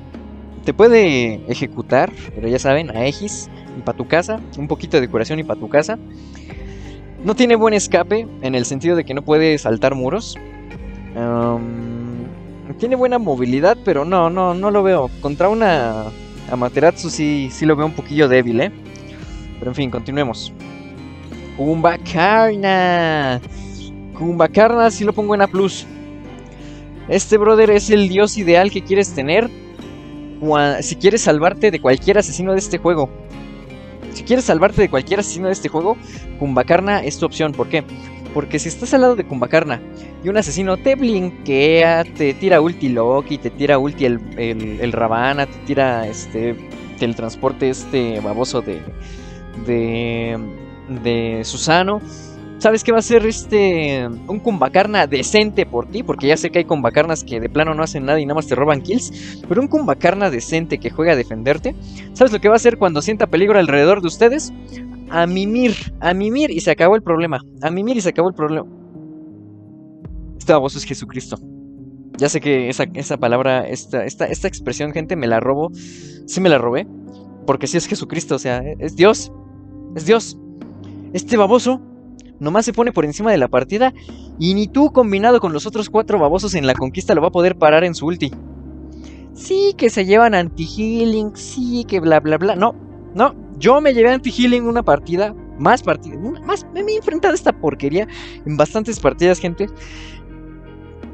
Speaker 1: Te puede ejecutar, pero ya saben, a Aegis y para tu casa. Un poquito de decoración y para tu casa. No tiene buen escape en el sentido de que no puede saltar muros. tiene buena movilidad, pero no, no, no lo veo. Contra una Amaterasu sí, sí lo veo un poquillo débil, ¿eh? Pero en fin, continuemos. Kumbakarna. Kumbakarna sí lo pongo en A+. Este brother es el dios ideal que quieres tener si quieres salvarte de cualquier asesino de este juego. Si quieres salvarte de cualquier asesino de este juego, Kumbakarna es tu opción. ¿Por qué? Porque si estás al lado de Kumbakarna y un asesino te blinkea, te tira ulti Loki, te tira ulti el, el, Ravana, te tira este transporte este baboso de, de, de Susano. ¿Sabes qué va a ser este un Kumbakarna decente por ti? Porque ya sé que hay Kumbakarnas que de plano no hacen nada y nada más te roban kills. Pero un Kumbakarna decente que juega a defenderte. ¿Sabes lo que va a hacer cuando sienta peligro alrededor de ustedes? A mimir, a mimir y se acabó el problema. A mimir y se acabó el problema. Este baboso es Jesucristo. Ya sé que esa, esa palabra, esta, esta, esta expresión, gente, me la robo. Sí me la robé. Porque sí es Jesucristo, o sea, es Dios. Es Dios. Este baboso nomás se pone por encima de la partida y ni tú combinado con los otros cuatro babosos en la conquista lo va a poder parar en su ulti. Sí, que se llevan anti-healing, sí, que bla bla bla. No, no, yo me llevé anti-healing una partida, más partidas, más, me he enfrentado a esta porquería en bastantes partidas, gente.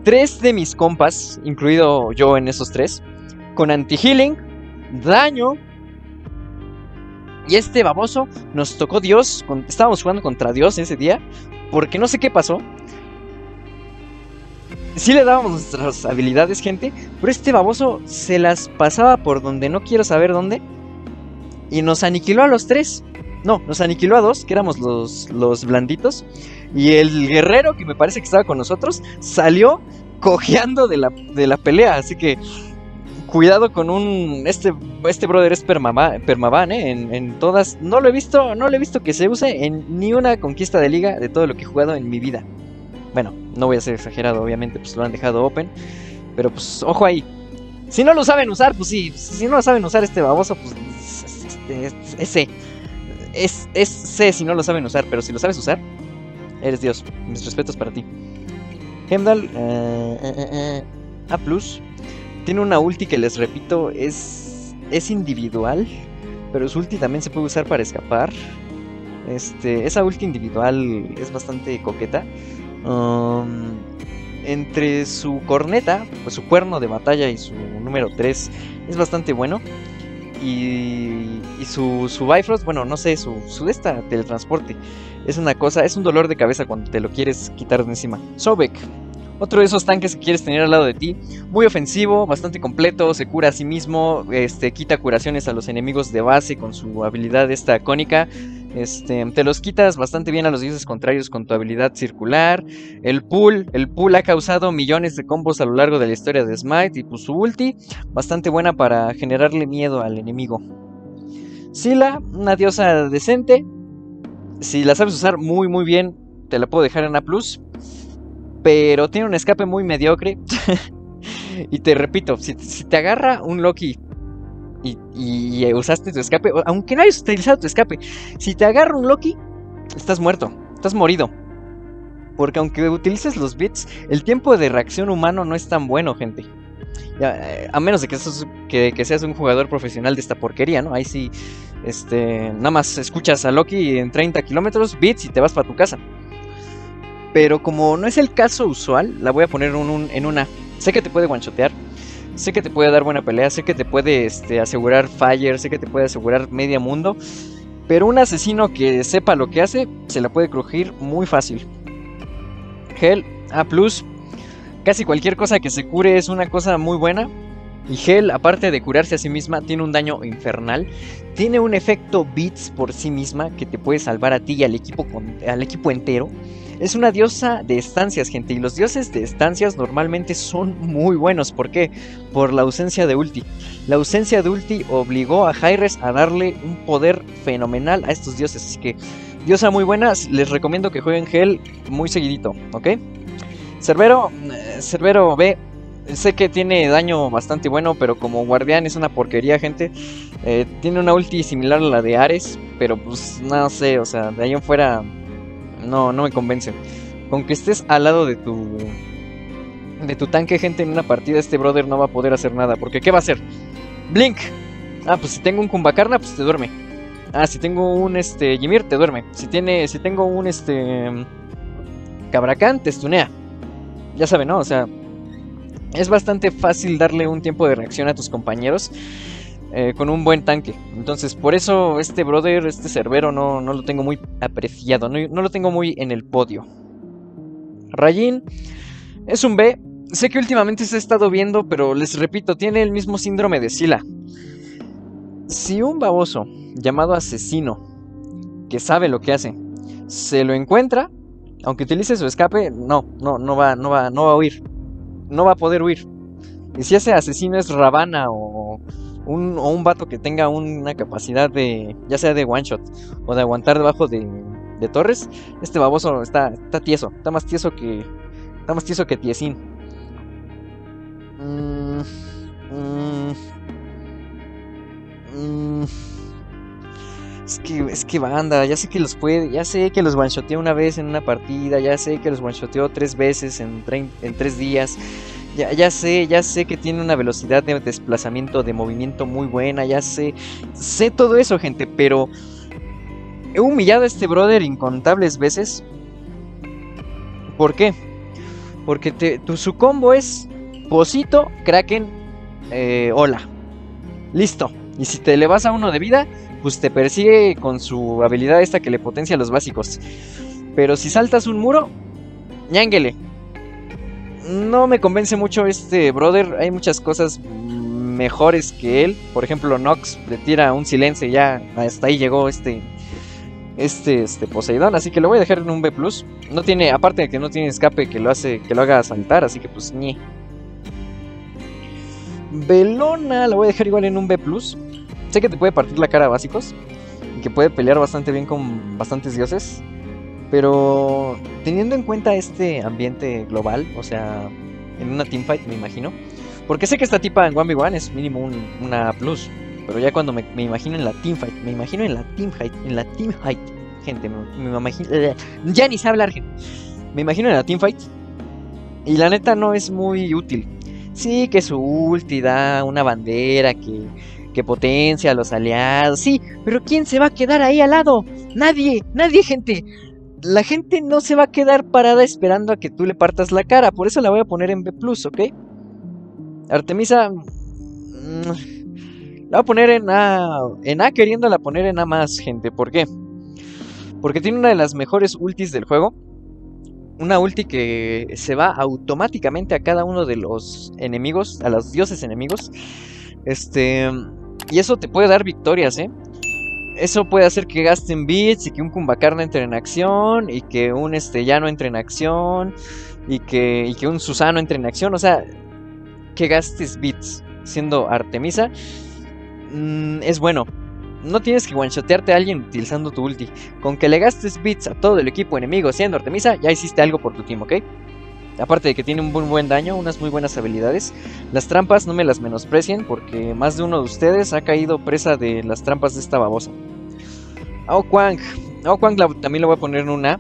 Speaker 1: Tres de mis compas, incluido yo en esos tres, con anti-healing, daño. Y este baboso nos tocó Dios. estábamos jugando contra Dios ese día. Porque no sé qué pasó. Sí le dábamos nuestras habilidades, gente. Pero este baboso se las pasaba por donde no quiero saber dónde. Y nos aniquiló a los tres. No, nos aniquiló a dos, que éramos los, los blanditos. Y el guerrero, que me parece que estaba con nosotros, salió cojeando de la, de la pelea. Así que cuidado con un. Este, este brother es permaban, ¿eh? En, todas. No lo he visto. No lo he visto que se use en ni una conquista de liga de todo lo que he jugado en mi vida. Bueno, no voy a ser exagerado, obviamente, pues lo han dejado open. Pero pues, ojo ahí. Si no lo saben usar, pues sí. Si no lo saben usar este baboso, pues. Este, es C. Es, es si no lo saben usar. Pero si lo sabes usar, eres Dios. Mis respetos para ti. Hemdal, eh, eh, eh, A. Tiene una ulti que les repito, es, es individual. Pero su ulti también se puede usar para escapar. Este, esa ulti individual es bastante coqueta. Um, entre su corneta, pues su cuerno de batalla y su número 3 es bastante bueno. Y, y su, su Bifrost, bueno, no sé, su, su esta teletransporte es una cosa, es un dolor de cabeza cuando te lo quieres quitar de encima. Sobek, otro de esos tanques que quieres tener al lado de ti. Muy ofensivo, bastante completo, se cura a sí mismo, este, quita curaciones a los enemigos de base con su habilidad esta cónica. Este, te los quitas bastante bien a los dioses contrarios con tu habilidad circular. El pool, el pool ha causado millones de combos a lo largo de la historia de Smite y pues su ulti, bastante buena para generarle miedo al enemigo. Sila, una diosa decente. Si la sabes usar muy muy bien, te la puedo dejar en A+. Pero tiene un escape muy mediocre. y te repito, si, te agarra un Loki y, usaste tu escape, aunque no hayas utilizado tu escape, si te agarra un Loki, estás muerto, estás morido. Porque aunque utilices los bits, el tiempo de reacción humano no es tan bueno, gente. Eh, a menos de que, seas un jugador profesional de esta porquería, ¿no? Ahí sí, este, nada más escuchas a Loki en 30 kilómetros, bits y te vas para tu casa. Pero como no es el caso usual, la voy a poner en una. Sé que te puede guanchotear. Sé que te puede dar buena pelea. Sé que te puede este, asegurar fire. Sé que te puede asegurar media mundo. Pero un asesino que sepa lo que hace, se la puede crujir muy fácil. Hell A. Casi cualquier cosa que se cure es una cosa muy buena. Y Hell, aparte de curarse a sí misma, tiene un daño infernal. Tiene un efecto Beats por sí misma que te puede salvar a ti y al equipo, al equipo entero. Es una diosa de estancias, gente. Y los dioses de estancias normalmente son muy buenos. ¿Por qué? Por la ausencia de ulti. La ausencia de ulti obligó a Jaires a darle un poder fenomenal a estos dioses. Así que, diosa muy buena. Les recomiendo que jueguen Hell muy seguidito, ¿ok? Cerbero, eh, Cerbero B. Sé que tiene daño bastante bueno, pero como guardián es una porquería, gente. Eh, tiene una ulti similar a la de Ares, pero pues no sé, o sea, de ahí en fuera no, no me convence. Con que estés al lado de tu de tu tanque, gente, en una partida, este brother no va a poder hacer nada. Porque ¿qué va a hacer? Blink. Ah, pues si tengo un Kumbakarna, pues te duerme. Ah, si tengo un este Ymir, te duerme. Si tiene, si tengo un este Cabracán, te stunea. Ya saben, ¿no? O sea, es bastante fácil darle un tiempo de reacción a tus compañeros. Eh, con un buen tanque. Entonces, por eso este brother, este cerbero, no, no lo tengo muy apreciado, no, no, lo tengo muy en el podio. Rayín es un B. Sé que últimamente se ha estado viendo, pero les repito, tiene el mismo síndrome de Sila. Si un baboso llamado asesino, que sabe lo que hace, se lo encuentra, aunque utilice su escape, no, no, no va, no va, no va a huir. No va a poder huir. Y si ese asesino es Ravana o un, o un vato que tenga una capacidad de, ya sea de one shot o de aguantar debajo de, de torres, este baboso está, está tieso, está más tieso que, está más tieso que tiesín. Mm, mm, mm. Es que, es que banda, ya sé que los puede, ya sé que los one una vez en una partida, ya sé que los one tres veces en, en tres días. Ya, sé, ya sé que tiene una velocidad de desplazamiento, de movimiento muy buena, ya sé, sé todo eso, gente, pero he humillado a este brother incontables veces. ¿Por qué? Porque tu, su combo es Posito, Kraken, eh, Hola. Listo. Y si te le vas a uno de vida, pues te persigue con su habilidad esta que le potencia los básicos. Pero si saltas un muro, ñánguele no me convence mucho este brother. Hay muchas cosas mejores que él. Por ejemplo, Nox le tira un silencio y ya hasta ahí llegó este este este Poseidón, así que lo voy a dejar en un B+. No tiene aparte de que no tiene escape que lo hace que lo haga saltar, así que pues ni. Belona lo voy a dejar igual en un B+. Sé que te puede partir la cara a básicos y que puede pelear bastante bien con bastantes dioses. Pero teniendo en cuenta este ambiente global, o sea, en una teamfight me imagino, porque sé que esta tipa en 1v1 es mínimo una plus, pero ya cuando me, imagino en la teamfight, me imagino en la teamfight, en la teamfight, gente, me, imagino, ya ni sé hablar, me imagino en la teamfight y la neta no es muy útil. Sí, que su ulti da una bandera que, que potencia a los aliados, sí, pero ¿quién se va a quedar ahí al lado? Nadie, nadie, gente. La gente no se va a quedar parada esperando a que tú le partas la cara. Por eso la voy a poner en B, ¿ok? Artemisa. Mm, la voy a poner en A. En A queriéndola poner en A más, gente. ¿Por qué? Porque tiene una de las mejores ultis del juego. Una ulti que se va automáticamente a cada uno de los enemigos, a los dioses enemigos. Este. Y eso te puede dar victorias, ¿eh? Eso puede hacer que gasten bits y que un Kumbakarna entre en acción y que un Estellano entre en acción y que, y que un Susano entre en acción. O sea, que gastes bits siendo Artemisa Mm, es bueno. No tienes que one-shotearte a alguien utilizando tu ulti. Con que le gastes bits a todo el equipo enemigo siendo Artemisa, ya hiciste algo por tu team, ¿ok? Aparte de que tiene un buen, daño, unas muy buenas habilidades. Las trampas no me las menosprecien porque más de uno de ustedes ha caído presa de las trampas de esta babosa. Ao Kwang. Ao Kwang también lo voy a poner en una.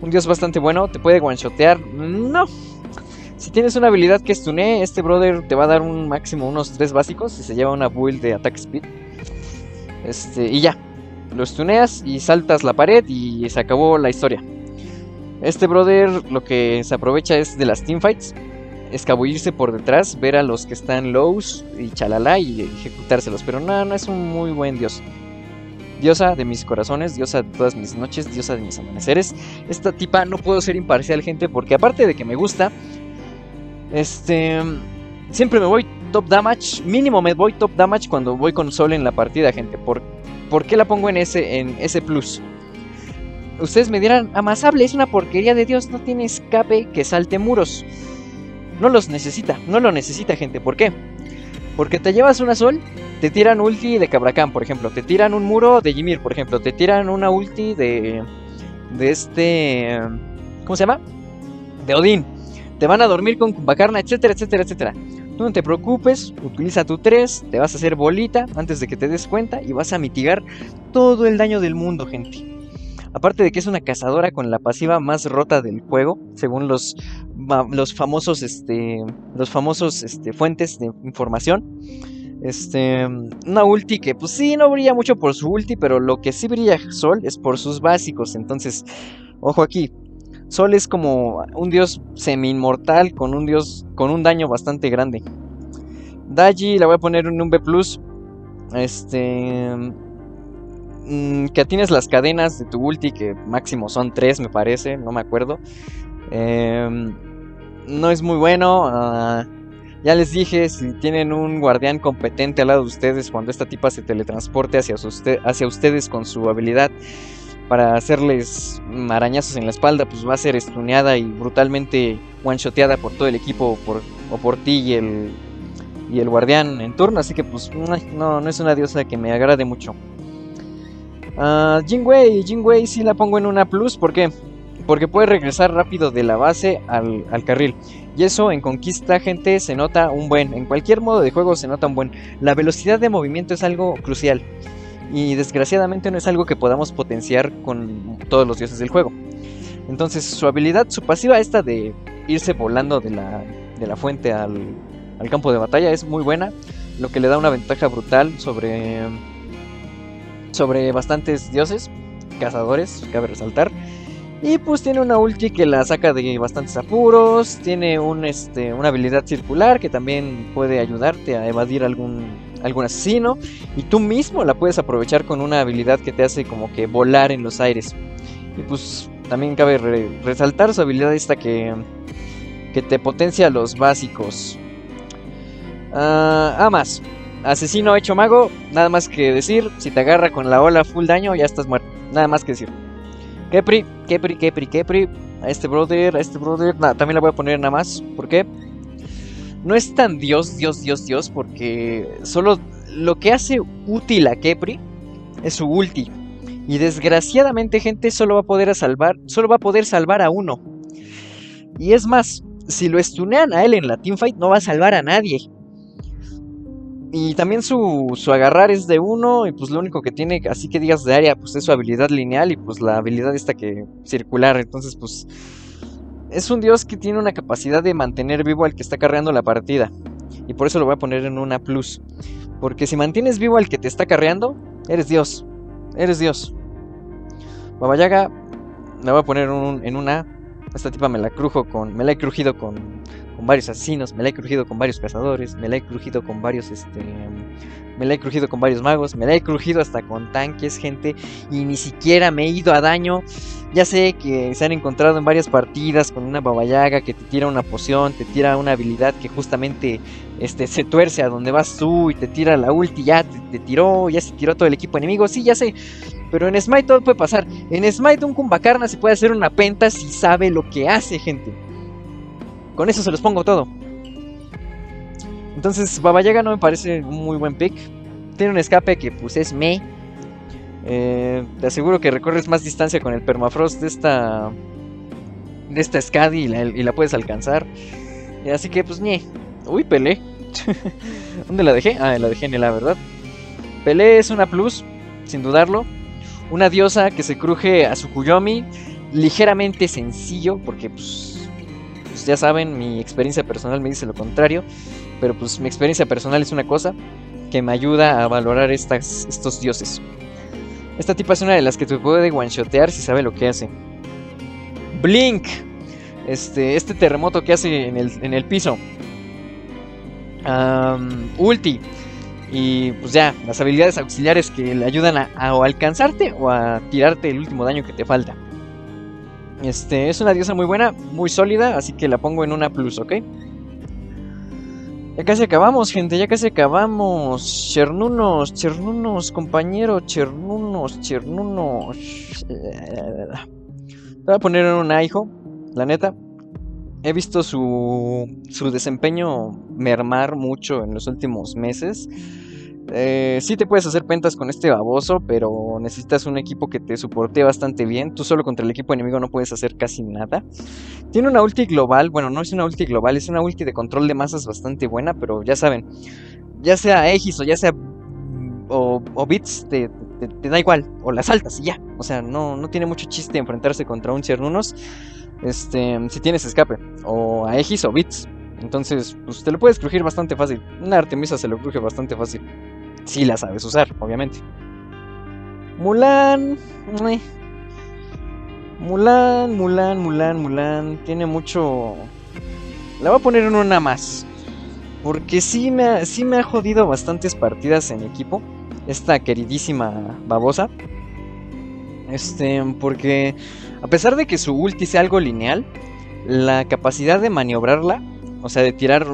Speaker 1: Un dios bastante bueno, te puede one-shotear. No, si tienes una habilidad que stune, este brother te va a dar un máximo unos 3 básicos y se lleva una build de attack speed. Este, y ya. Lo stuneas y saltas la pared y se acabó la historia. Este brother lo que se aprovecha es de las teamfights. Escabullirse por detrás, ver a los que están lows y chalala y ejecutárselos. Pero no, no es un muy buen dios. Diosa de mis corazones, diosa de todas mis noches, diosa de mis amaneceres. Esta tipa no puedo ser imparcial, gente, porque aparte de que me gusta, este. Siempre me voy top damage. Mínimo me voy top damage cuando voy con Sol en la partida, gente. ¿Por, ¿por qué la pongo en ese, en ese plus? Ustedes me dirán, amasable, es una porquería de Dios, no tiene escape que salte muros. No los necesita, no lo necesita, gente. ¿Por qué? Porque te llevas una sol, te tiran ulti de Cabracán, por ejemplo. Te tiran un muro de Ymir, por ejemplo. Te tiran una ulti de. de este. ¿Cómo se llama? De Odín te van a dormir con Kumbakarna, etcétera, etcétera, etcétera. Tú no te preocupes, utiliza tu 3, te vas a hacer bolita antes de que te des cuenta y vas a mitigar todo el daño del mundo, gente. Aparte de que es una cazadora con la pasiva más rota del juego, según los, los famosos, este, los famosos este, fuentes de información. Este, una ulti que pues sí, no brilla mucho por su ulti, pero lo que sí brilla Sol es por sus básicos. Entonces, ojo aquí, Sol es como un dios semi-inmortal con un dios con un daño bastante grande. Daji la voy a poner en un B+. Este mm, que tienes las cadenas de tu ulti que máximo son 3 me parece, no me acuerdo. Em, no es muy bueno. Ah, ya les dije, si tienen un guardián competente al lado de ustedes cuando esta tipa se teletransporte hacia, hacia ustedes con su habilidad, para hacerles arañazos en la espalda, pues va a ser estuneada y brutalmente one-shoteada por todo el equipo por, o por ti y el, y el guardián en turno. Así que pues no, no es una diosa que me agrade mucho. Uh, Jingwei, Jingwei sí la pongo en una plus, ¿por qué? Porque puede regresar rápido de la base al, al, carril. Y eso en conquista, gente, se nota un buen. En cualquier modo de juego se nota un buen. La velocidad de movimiento es algo crucial y desgraciadamente no es algo que podamos potenciar con todos los dioses del juego. Entonces su habilidad, su pasiva esta de irse volando de la, de la fuente al, al, campo de batalla es muy buena, lo que le da una ventaja brutal sobre, sobre bastantes dioses, cazadores, cabe resaltar. Y pues tiene una ulti que la saca de bastantes apuros, tiene un, este, una habilidad circular que también puede ayudarte a evadir algún algún asesino y tú mismo la puedes aprovechar con una habilidad que te hace como que volar en los aires. Y pues también cabe resaltar su habilidad esta que, que te potencia los básicos. Ah, ah, más. Asesino hecho mago, nada más que decir, si te agarra con la ola full daño ya estás muerto. Nada más que decir. Kepri, Kepri, Kepri, Kepri. A este brother, a este brother. también la voy a poner nada más. ¿Por qué? no es tan Dios, Dios, Dios, Dios, porque solo lo que hace útil a Kepri es su ulti. Y desgraciadamente, gente, solo va a poder salvar, solo va a poder salvar a uno. Y es más, si lo stunean a él en la teamfight, no va a salvar a nadie. Y también su, su, agarrar es de uno, y pues lo único que tiene, así que digas de área, pues es su habilidad lineal y pues la habilidad esta que circular. Entonces, pues es un dios que tiene una capacidad de mantener vivo al que está carreando la partida. Y por eso lo voy a poner en una plus. Porque si mantienes vivo al que te está carreando, eres dios. Eres dios. Babayaga. la voy a poner en una. Esta tipa me la crujo con. Me la he crujido con, con varios asesinos. Me la he crujido con varios cazadores. Me la he crujido con varios. Este. Me la he crujido con varios magos. Me la he crujido hasta con tanques, gente. Y ni siquiera me he ido a daño. Ya sé que se han encontrado en varias partidas con una babayaga que te tira una poción, te tira una habilidad que justamente este, se tuerce a donde vas tú y te tira la ulti, ya te, tiró, ya se tiró todo el equipo enemigo. Sí, ya sé. Pero en Smite todo puede pasar. En Smite un Kumbakarna se puede hacer una penta si sabe lo que hace, gente. Con eso se los pongo todo. Entonces, Babayaga no me parece un muy buen pick. Tiene un escape que pues es me. Eh, te aseguro que recorres más distancia con el permafrost de esta. De esta Skadi y la, puedes alcanzar. Así que pues ñe. Uy, Pelé. ¿Dónde la dejé? Ah, la dejé en la verdad. Pelé es una plus, sin dudarlo. Una diosa que se cruje a su Kuyomi. Ligeramente sencillo, porque pues ya saben, mi experiencia personal me dice lo contrario. Pero pues mi experiencia personal es una cosa que me ayuda a valorar estas, estos dioses. Esta tipa es una de las que te puede one-shotear si sabe lo que hace. Blink. Este, este terremoto que hace en el, en el piso. ulti. Y pues ya, las habilidades auxiliares que le ayudan a, a, alcanzarte o a tirarte el último daño que te falta. Este, es una diosa muy buena, muy sólida, así que la pongo en una plus, ¿ok? Ya casi acabamos, gente, ya casi acabamos. Chernunos, chernunos, compañero, chernunos, chernunos. Voy a poner en un hijo, la neta. He visto su, su desempeño mermar mucho en los últimos meses. Eh, sí te puedes hacer pentas con este baboso, pero necesitas un equipo que te soporte bastante bien. Tú solo contra el equipo enemigo no puedes hacer casi nada. Tiene una ulti global, bueno, no es una ulti global, es una ulti de control de masas bastante buena, pero ya saben, ya sea Aegis o ya sea o, Bits, te, da igual, o las altas y ya. O sea, no, no tiene mucho chiste enfrentarse contra un Cernunos este, si tienes escape, o Aegis o Bits. Entonces, pues te lo puedes crujir bastante fácil. Una Artemisa se lo cruje bastante fácil. Si la sabes usar, obviamente. Mulan. Mulan, Mulan, Mulan, Mulan. Tiene mucho. La voy a poner en una más. Porque sí me, ha, sí me ha jodido bastantes partidas en equipo. Esta queridísima babosa. Este, porque a pesar de que su ulti sea algo lineal, la capacidad de maniobrarla o sea, de tirar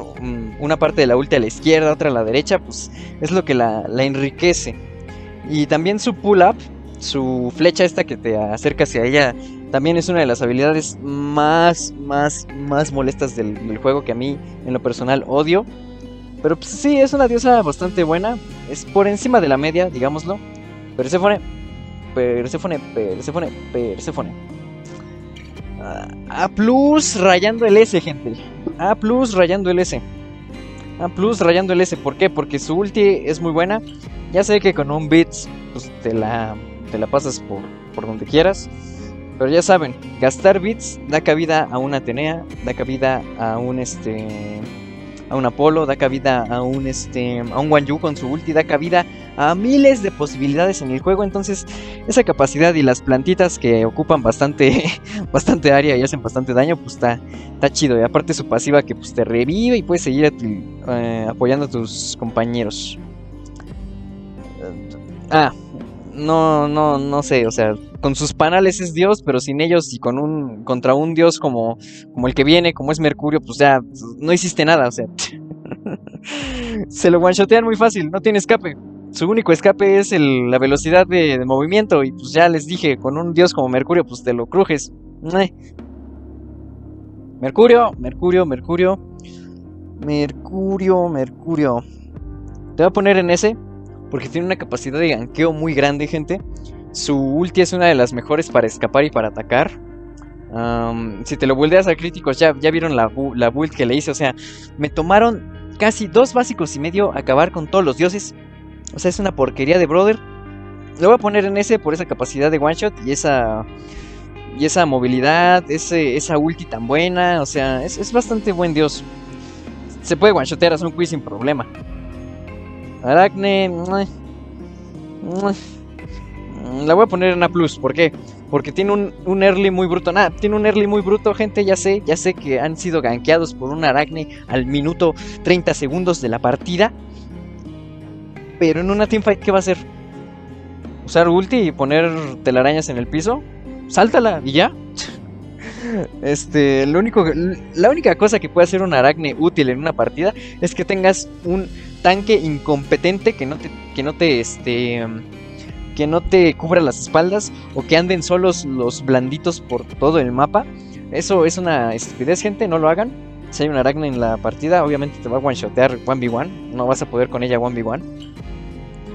Speaker 1: una parte de la ulti a la izquierda, otra a la derecha, pues es lo que la, enriquece. Y también su pull-up, su flecha esta que te acerca hacia ella, también es una de las habilidades más, más, más molestas del, juego que a mí en lo personal odio. Pero pues sí, es una diosa bastante buena. Es por encima de la media, digámoslo. Persephone, Persephone, Persephone, Persephone. A plus rayando el S, gente. A plus rayando el S. A plus rayando el S. ¿Por qué? Porque su ulti es muy buena. Ya sé que con un bits pues, te, la, te la pasas por, por donde quieras. Pero ya saben, gastar bits da cabida a una Atenea, da cabida a un este a un Apolo, da cabida a un este a un Wanyu con su ulti, da cabida a miles de posibilidades en el juego, entonces esa capacidad y las plantitas que ocupan bastante bastante área y hacen bastante daño, pues está está chido y aparte su pasiva que pues te revive y puedes seguir eh, apoyando a tus compañeros. Ah, no, no, no sé, o sea, con sus panales es Dios, pero sin ellos y con un contra un Dios como, como el que viene, como es Mercurio, pues ya no hiciste nada, o sea. se lo one-shotean muy fácil, no tiene escape. Su único escape es la velocidad de, movimiento y pues ya les dije, con un Dios como Mercurio, pues te lo crujes. Mercurio, Mercurio, Mercurio. Mercurio, Mercurio. Te voy a poner en ese porque tiene una capacidad de ganqueo muy grande, gente. Su ulti es una de las mejores para escapar y para atacar. si te lo volteas a críticos, ya, ya vieron la, la build que le hice. O sea, me tomaron casi dos básicos y medio acabar con todos los dioses. O sea, es una porquería de brother. Lo voy a poner en ese por esa capacidad de one shot y esa y esa movilidad, ese, esa ulti tan buena. O sea, es, es bastante buen dios. Se puede one shotear a un quiz sin problema. Aracne. La voy a poner en A. ¿Por qué? Porque tiene un, early muy bruto. Nada, tiene un early muy bruto, gente. Ya sé, ya sé que han sido gankeados por un Aracne al minuto 30 segundos de la partida. Pero en una teamfight, ¿qué va a hacer? ¿Usar ulti y poner telarañas en el piso? Sáltala y ya. Este, la única cosa que puede hacer un aracne útil en una partida es que tengas un tanque incompetente que no te, que no te, este, que no te cubra las espaldas o que anden solos los blanditos por todo el mapa. Eso es una estupidez, gente, no lo hagan. Si hay un aracne en la partida, obviamente te va a one-shotear 1v1, no vas a poder con ella 1v1.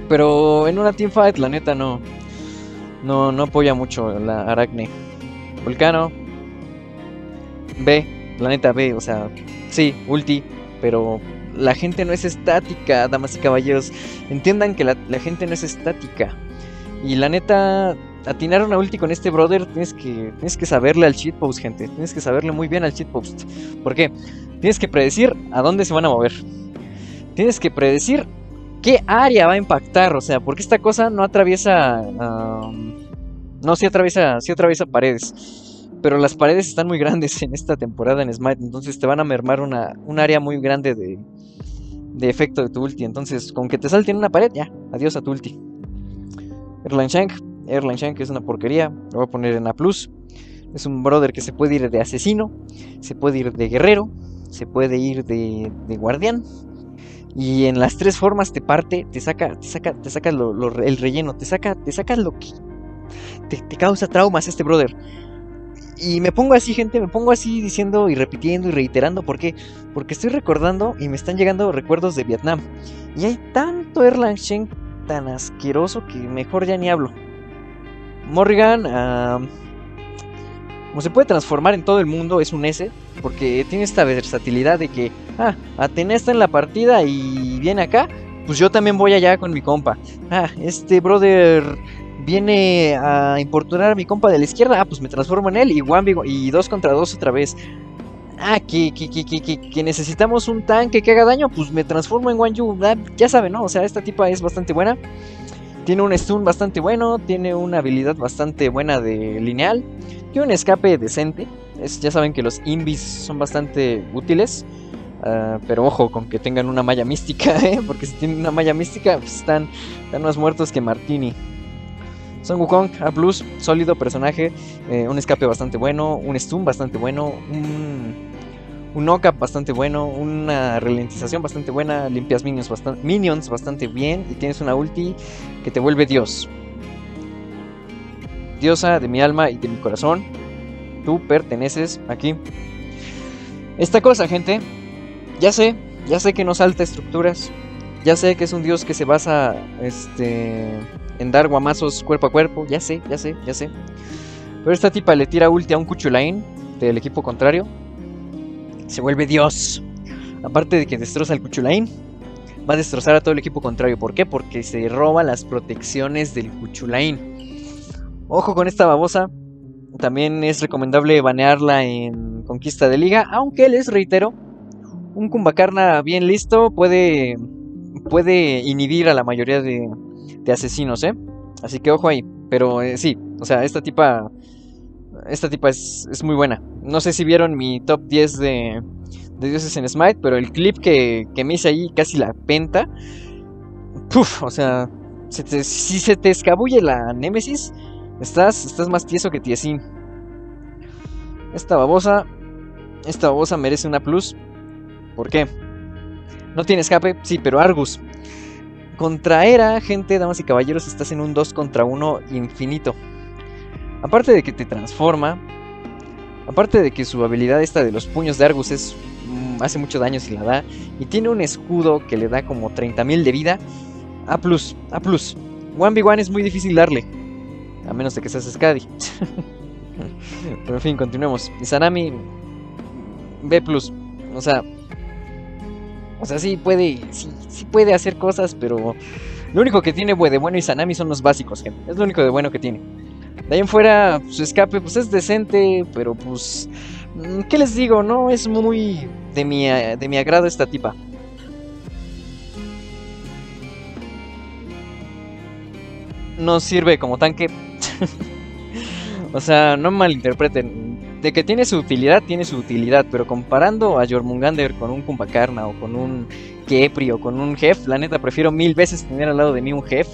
Speaker 1: Pero en una teamfight, la neta, no, no, no apoya mucho la aracne. Vulcano, B, la neta B, o sea, sí, ulti, pero la gente no es estática, damas y caballeros. Entiendan que la, gente no es estática. Y la neta, atinar una ulti con este brother, tienes que, tienes que saberle al shitpost, gente. Tienes que saberle muy bien al shitpost. ¿Por qué? Tienes que predecir a dónde se van a mover. Tienes que predecir qué área va a impactar. O sea, porque esta cosa no atraviesa. no, sí atraviesa, sí atraviesa paredes. Pero las paredes están muy grandes en esta temporada en Smite, entonces te van a mermar una, un área muy grande de, de efecto de tu ulti. Entonces, con que te salten una pared, ya, adiós a tu ulti. Erlang Shank, Erlang Shank es una porquería, lo voy a poner en A. Es un brother que se puede ir de asesino, se puede ir de guerrero, se puede ir de, de guardián. Y en las tres formas te parte, te saca, te saca, te saca el relleno, te saca, te saca lo que te, te causa traumas este brother. Y me pongo así, gente, me pongo así diciendo y repitiendo y reiterando. ¿Por qué? Porque estoy recordando y me están llegando recuerdos de Vietnam. Y hay tanto Erlang Shen tan asqueroso que mejor ya ni hablo. Morrigan, como se puede transformar en todo el mundo, es un S. Porque tiene esta versatilidad de que, ah, Atena está en la partida y viene acá. Pues yo también voy allá con mi compa. Ah, este brother viene a importunar a mi compa de la izquierda, ah, pues me transformo en él y one y dos contra dos otra vez. Ah, que, que, que, que, necesitamos un tanque que haga daño, pues me transformo en Wanju. Ah, ya saben, ¿no? O sea, esta tipa es bastante buena. Tiene un stun bastante bueno, tiene una habilidad bastante buena de lineal, tiene un escape decente. Es, ya saben que los invis son bastante útiles. Ah, pero ojo con que tengan una malla mística, ¿eh? porque si tienen una malla mística, pues están, están más muertos que Martini. Son Wukong A+, sólido personaje, eh, un escape bastante bueno, un stun bastante bueno, un, un knock-up bastante bueno, una ralentización bastante buena, limpias minions, minions bastante bien y tienes una ulti que te vuelve Dios. Diosa de mi alma y de mi corazón, tú perteneces aquí. Esta cosa, gente, ya sé, ya sé que no salta estructuras, ya sé que es un dios que se basa este en dar guamazos cuerpo a cuerpo, ya sé, ya sé, ya sé. Pero esta tipa le tira ulti a un Cuchulain del equipo contrario. Se vuelve Dios. Aparte de que destroza el Cuchulain, va a destrozar a todo el equipo contrario. ¿Por qué? Porque se roba las protecciones del Cuchulain. Ojo con esta babosa. También es recomendable banearla en conquista de liga. Aunque les reitero, un Kumbakarna bien listo puede, puede inhibir a la mayoría de, asesinos, ¿eh? Así que ojo ahí. Pero eh, sí, o sea, esta tipa. Esta tipa es, es, muy buena. No sé si vieron mi top 10 de, de dioses en Smite, pero el clip que, que me hice ahí, casi la penta. Puf, o sea, si se te escabulle la Némesis, estás, estás más tieso que tiesín. Esta babosa. Esta babosa merece una plus. ¿Por qué? No tiene escape, sí, pero Argus. Contra Era, gente, damas y caballeros, estás en un 2 contra 1 infinito. Aparte de que te transforma, aparte de que su habilidad esta de los puños de Argus es mm, hace mucho daño si la da, y tiene un escudo que le da como 30.000 de vida, A+, A+. 1v1 es muy difícil darle, a menos de que seas Skadi. Pero en fin, continuemos. Sanami B+, o sea, o sea, sí puede, sí, puede hacer cosas, pero lo único que tiene de bueno y Sanami son los básicos, gente. Es lo único de bueno que tiene. De ahí en fuera, su escape, pues es decente, pero pues, mm, ¿qué les digo? No es muy de mi, de mi agrado esta tipa. No sirve como tanque. O sea, no malinterpreten. De que tiene su utilidad, tiene su utilidad. Pero comparando a Jormungander con un Kumpakarna o con un Kepri o con un Jef, la neta prefiero mil veces tener al lado de mí un Jef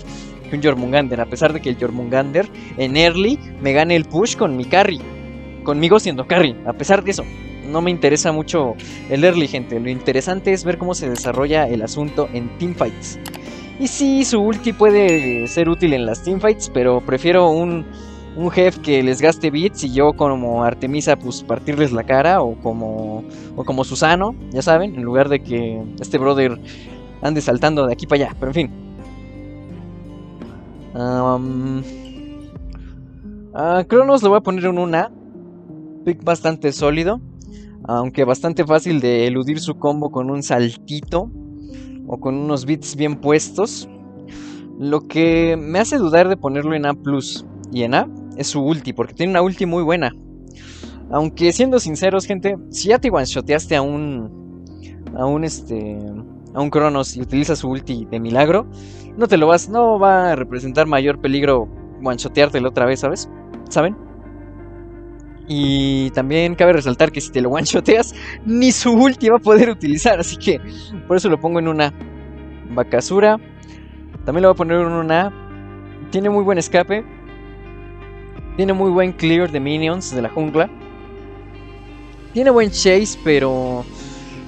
Speaker 1: que un Jormungander. A pesar de que el Jormungander en early me gane el push con mi carry. Conmigo siendo carry. A pesar de eso, no me interesa mucho el early, gente. Lo interesante es ver cómo se desarrolla el asunto en teamfights. Y sí, su ulti puede ser útil en las teamfights, pero prefiero un, un jefe que les gaste bits y yo como Artemisa pues partirles la cara o como, o como Susano, ya saben, en lugar de que este brother ande saltando de aquí para allá, pero en fin. a Cronos lo voy a poner en una. Pick bastante sólido. Aunque bastante fácil de eludir su combo con un saltito o con unos bits bien puestos. Lo que me hace dudar de ponerlo en A y en A es su ulti, porque tiene una ulti muy buena. Aunque siendo sinceros, gente, si ya te one-shoteaste a un. a un este. a un Cronos y utilizas su ulti de milagro, no te lo vas. no va a representar mayor peligro one-shoteártelo otra vez, ¿sabes? ¿Saben? Y también cabe resaltar que si te lo one-shoteas, ni su ulti va a poder utilizar. Así que por eso lo pongo en una Bakasura. También lo voy a poner en una. Tiene muy buen escape. Tiene muy buen clear de minions de la jungla. Tiene buen chase, pero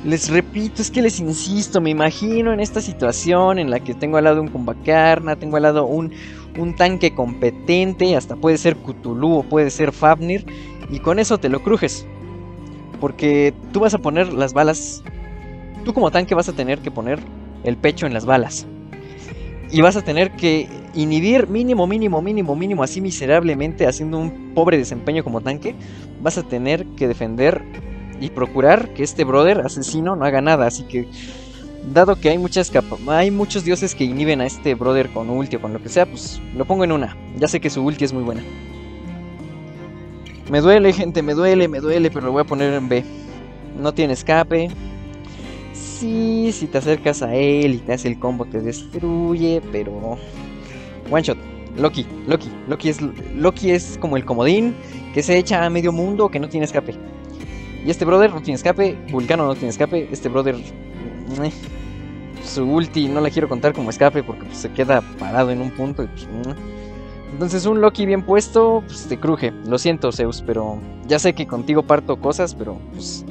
Speaker 1: les repito, es que les insisto, me imagino en esta situación en la que tengo al lado un Kumbakarna, tengo al lado un, un tanque competente, hasta puede ser Cthulhu o puede ser Fafnir, y con eso te lo crujes. Porque tú vas a poner las balas. Tú como tanque vas a tener que poner el pecho en las balas. Y vas a tener que inhibir mínimo, mínimo, mínimo, mínimo, así miserablemente, haciendo un pobre desempeño como tanque. Vas a tener que defender y procurar que este brother asesino no haga nada. Así que, dado que hay muchas hay muchos dioses que inhiben a este brother con ulti o con lo que sea, pues lo pongo en una. Ya sé que su ulti es muy buena. Me duele, gente, me duele, me duele, pero lo voy a poner en B. No tiene escape. Sí, si te acercas a él y te hace el combo te destruye, pero... One shot. Loki, Loki, Loki es, Loki es como el comodín que se echa a medio mundo que no tiene escape. Y este brother no tiene escape, Vulcano no tiene escape, este brother... Eh, su ulti no la quiero contar como escape porque pues, se queda parado en un punto pues, entonces un Loki bien puesto, pues te cruje. Lo siento, Zeus, pero ya sé que contigo parto cosas, pero pues...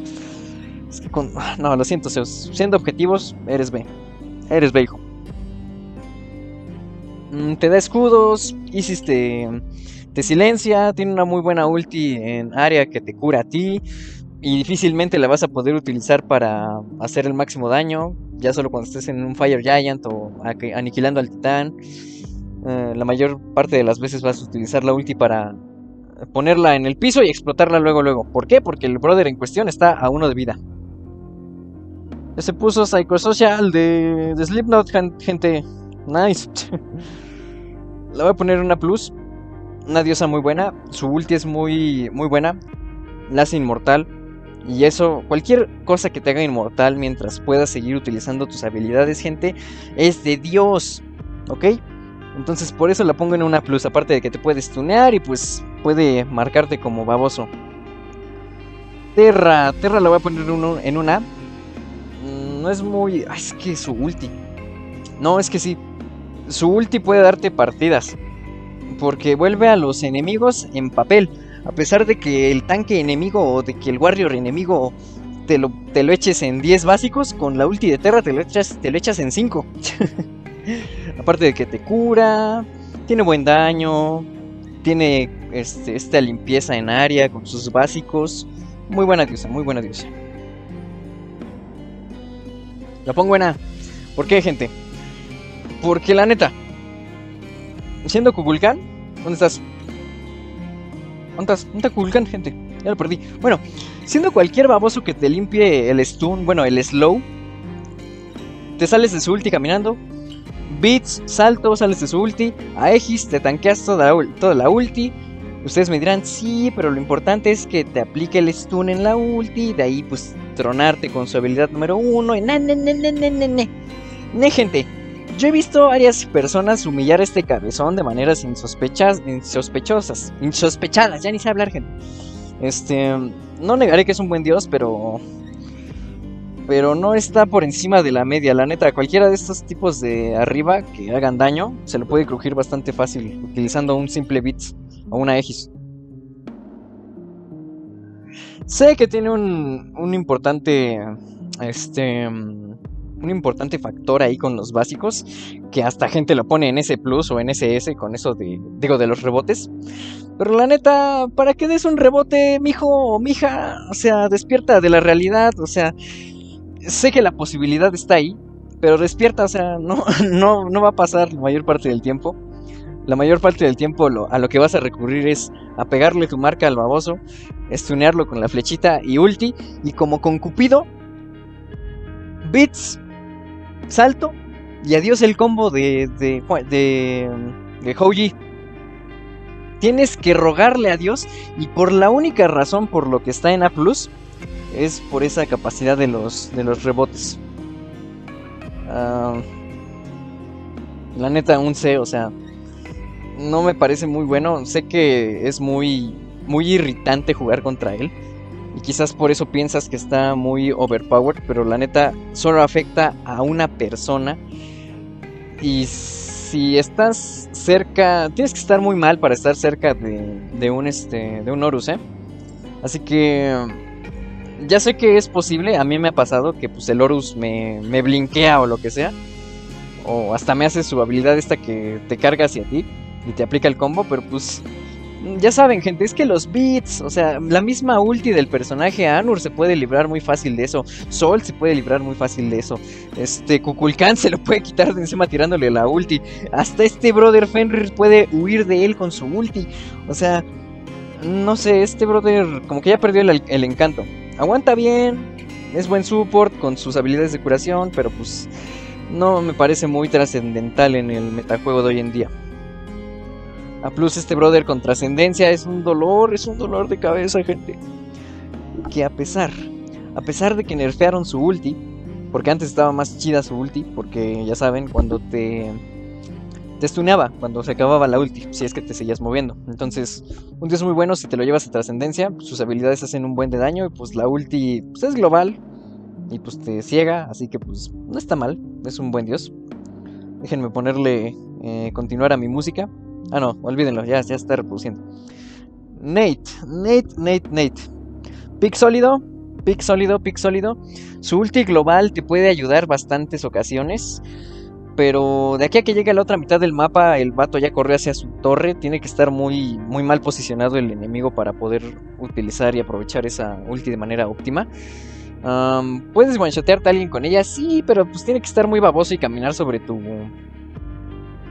Speaker 1: No, lo siento. Siendo objetivos, eres B. Eres B, hijo. Mm, te da escudos, hiciste... Te silencia, tiene una muy buena ulti en área que te cura a ti. Y difícilmente la vas a poder utilizar para hacer el máximo daño. Ya solo cuando estés en un Fire Giant o aniquilando al titán. Eh, la mayor parte de las veces vas a utilizar la ulti para ponerla en el piso y explotarla luego luego. ¿Por qué? Porque el brother en cuestión está a uno de vida. Se puso Psychosocial de, de Slipknot, gente. Nice. la voy a poner una plus. Una diosa muy buena. Su ulti es muy, muy buena. La hace inmortal. Y eso, cualquier cosa que te haga inmortal mientras puedas seguir utilizando tus habilidades, gente, es de Dios. ¿Ok? Entonces por eso la pongo en una plus, aparte de que te puedes tunear y pues puede marcarte como baboso. Terra, Terra la voy a poner en una. No es muy... es que su ulti. No, es que sí. Su ulti puede darte partidas. Porque vuelve a los enemigos en papel. A pesar de que el tanque enemigo o de que el warrior enemigo te lo, te lo eches en 10 básicos, con la ulti de Terra te lo echas, te lo en 5. Aparte de que te cura, tiene buen daño, tiene este, esta limpieza en área con sus básicos. Muy buena diosa, muy buena diosa. La pongo buena. ¿Por qué, gente? Porque la neta, siendo Kukulkan, ¿dónde estás? ¿Dónde estás? ¿Dónde está Kukulkan, gente? Ya lo perdí. Bueno, siendo cualquier baboso que te limpie el stun, bueno, el slow, te sales de su ulti caminando, Beats, salto, sales de su ulti. Aegis, te tanqueas toda la, toda la ulti. Ustedes me dirán, sí, pero lo importante es que te aplique el stun en la ulti. De ahí, pues, tronarte con su habilidad número uno. Y ne, ne, ne, ne, ne, ne, ne. Ne, gente. Yo he visto varias personas humillar a este cabezón de maneras insospechas, insospechosas, insospechadas, ya ni sé hablar, gente. Este, no negaré que es un buen dios, pero pero no está por encima de la media. La neta, cualquiera de estos tipos de arriba que hagan daño, se lo puede crujir bastante fácil utilizando un simple bit o una X. Sé que tiene un, un importante este un importante factor ahí con los básicos, que hasta gente lo pone en S Plus o en SS con eso de, digo, de los rebotes. Pero la neta, ¿para qué des un rebote, mijo o mija? O sea, despierta de la realidad, o sea, sé que la posibilidad está ahí, pero despierta, o sea, no, no, no va a pasar la mayor parte del tiempo. La mayor parte del tiempo a lo que vas a recurrir es a pegarle tu marca al baboso, estunearlo con la flechita y ulti, y como con Cupido, bits salto y adiós el combo de, de, de, de Hoji. Tienes que rogarle a Dios y por la única razón por lo que está en A es por esa capacidad de los, de los rebotes. Ah, la neta, un C, o sea, no me parece muy bueno. Sé que es muy, muy irritante jugar contra él. Y quizás por eso piensas que está muy overpowered, pero la neta solo afecta a una persona. Y si estás cerca, tienes que estar muy mal para estar cerca de, un este de un Horus, ¿eh? Así que ya sé que es posible, a mí me ha pasado que pues el Horus me, me blinkea o lo que sea. O hasta me hace su habilidad esta que te carga hacia ti y te aplica el combo, pero pues ya saben, gente, es que los beats, o sea, la misma ulti del personaje Anur se puede librar muy fácil de eso. Sol se puede librar muy fácil de eso. Este Kukulkan se lo puede quitar de encima tirándole la ulti. Hasta este brother Fenrir puede huir de él con su ulti. O sea, no sé, este brother como que ya perdió el, el encanto. Aguanta bien, es buen support con sus habilidades de curación, pero pues no me parece muy trascendental en el metajuego de hoy en día. A plus este brother con trascendencia es un dolor, es un dolor de cabeza, gente. Que a pesar, a pesar de que nerfearon su ulti, porque antes estaba más chida su ulti, porque ya saben, cuando te te stuneaba cuando se acababa la ulti, si es que te seguías moviendo. Entonces, un dios muy bueno si te lo llevas a trascendencia, sus habilidades hacen un buen de daño y pues la ulti pues, es global y pues te ciega, así que pues no está mal, es un buen dios. Déjenme ponerle eh, continuar a mi música. Ah, no, olvídenlo, ya, ya está reproduciendo. Nate, Nate, Nate, Nate. Pick sólido, pick sólido, pick sólido. Su ulti global te puede ayudar bastantes ocasiones. Pero de aquí a que llegue a la otra mitad del mapa, el vato ya corre hacia su torre. Tiene que estar muy, muy mal posicionado el enemigo para poder utilizar y aprovechar esa ulti de manera óptima. Puedes one-shotearte a alguien con ella, sí, pero pues tiene que estar muy baboso y caminar sobre tu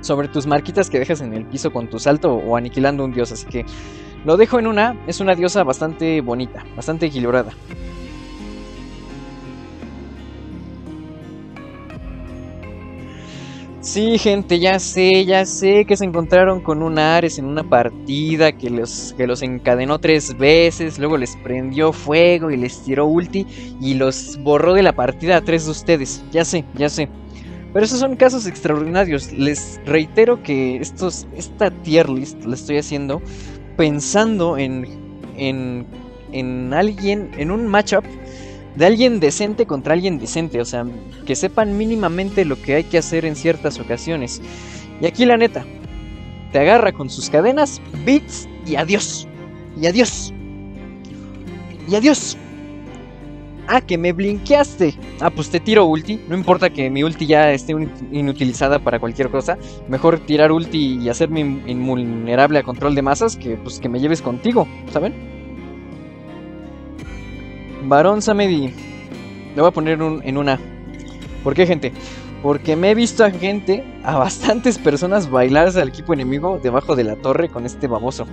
Speaker 1: sobre tus marquitas que dejas en el piso con tu salto o aniquilando un dios. Así que lo dejo en una. Es una diosa bastante bonita, bastante equilibrada. Sí, gente, ya sé, ya sé que se encontraron con un Ares en una partida que los, que los encadenó tres veces, luego les prendió fuego y les tiró ulti y los borró de la partida a tres de ustedes. Ya sé, ya sé. Pero esos son casos extraordinarios. Les reitero que estos, esta tier list la estoy haciendo pensando en, en, en alguien, en un matchup de alguien decente contra alguien decente. O sea, que sepan mínimamente lo que hay que hacer en ciertas ocasiones. Y aquí la neta, te agarra con sus cadenas, beats y adiós. Y adiós. Y adiós. Ah, que me blinqueaste. Ah, pues te tiro ulti. No importa que mi ulti ya esté inutilizada para cualquier cosa. Mejor tirar ulti y hacerme invulnerable a control de masas que pues que me lleves contigo, ¿saben? Barón Samedi. Le voy a poner en una. ¿Por qué, gente? Porque me he visto a gente, a bastantes personas bailarse al equipo enemigo debajo de la torre con este baboso.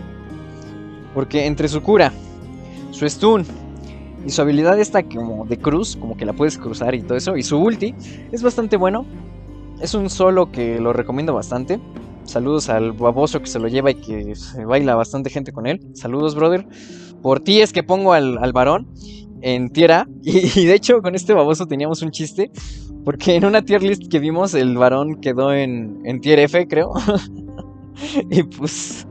Speaker 1: Porque entre su cura, su stun y su habilidad esta como de cruz, como que la puedes cruzar y todo eso. Y su ulti es bastante bueno. Es un solo que lo recomiendo bastante. Saludos al baboso que se lo lleva y que se baila bastante gente con él. Saludos, brother. Por ti es que pongo al, al varón. en tierra. Y, de hecho, con este baboso teníamos un chiste. Porque en una tier list que vimos, el varón quedó en, en tier F, creo. y pues.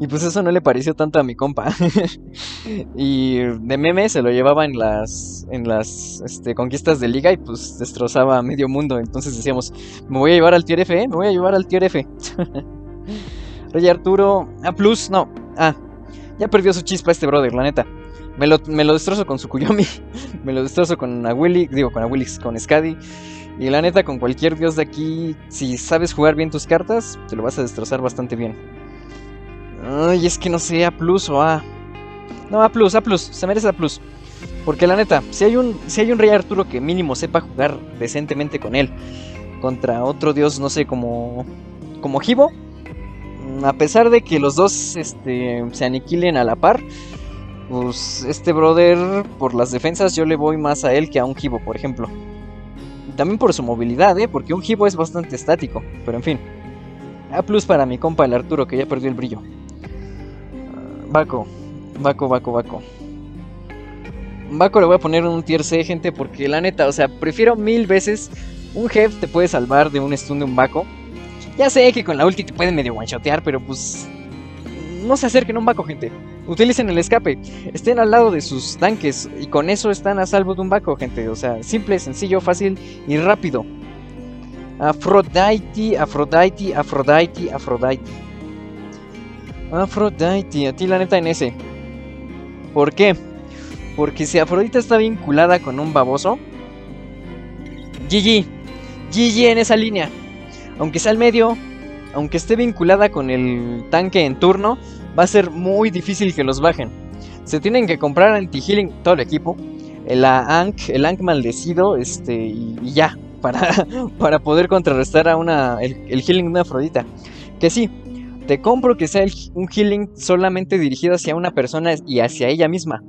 Speaker 1: Y pues eso no le pareció tanto a mi compa. y de meme se lo llevaba en las, en las este, conquistas de liga y pues destrozaba medio mundo. Entonces decíamos, me voy a llevar al tier F, ¿eh? me voy a llevar al tier F. Rey Arturo, A plus, no. Ah, ya perdió su chispa este brother, la neta. Me lo, me lo destrozo con su Kuyomi. me lo destrozo con Awilix, digo, con Awilix, con Skadi. Y la neta, con cualquier dios de aquí, si sabes jugar bien tus cartas, te lo vas a destrozar bastante bien. Ay, es que no sé, A plus o A. No, A plus, A plus, se merece A plus. Porque la neta, si hay un, si hay un rey Arturo que mínimo sepa jugar decentemente con él, contra otro dios, no sé, como, como Hibo, a pesar de que los dos este, se aniquilen a la par, pues este brother, por las defensas, yo le voy más a él que a un Hibo, por ejemplo. También por su movilidad, ¿eh? Porque un Hibo es bastante estático. Pero en fin. A plus para mi compa el Arturo, que ya perdió el brillo. Baco. Baco, Baco, Baco. Baco le voy a poner un tier C, gente, porque la neta, o sea, prefiero mil veces un Jeff te puede salvar de un stun de un Baco. Ya sé que con la ulti te pueden medio one pero pues no se acerquen a un Baco, gente. Utilicen el escape. Estén al lado de sus tanques. Y con eso están a salvo de un Baco, gente. O sea, simple, sencillo, fácil y rápido. Aphrodite, Aphrodite, Aphrodite, Aphrodite. Aphrodite, a ti la neta en ese. ¿Por qué? Porque si Afrodita está vinculada con un baboso. GG. GG en esa línea. Aunque sea al medio, aunque esté vinculada con el tanque en turno, va a ser muy difícil que los bajen. Se tienen que comprar anti-healing todo el equipo. El Ankh, el Ankh maldecido, este, y, ya, para, para poder contrarrestar a una, el, healing de una Afrodita. Que sí, te compro que sea un healing solamente dirigido hacia una persona y hacia ella misma.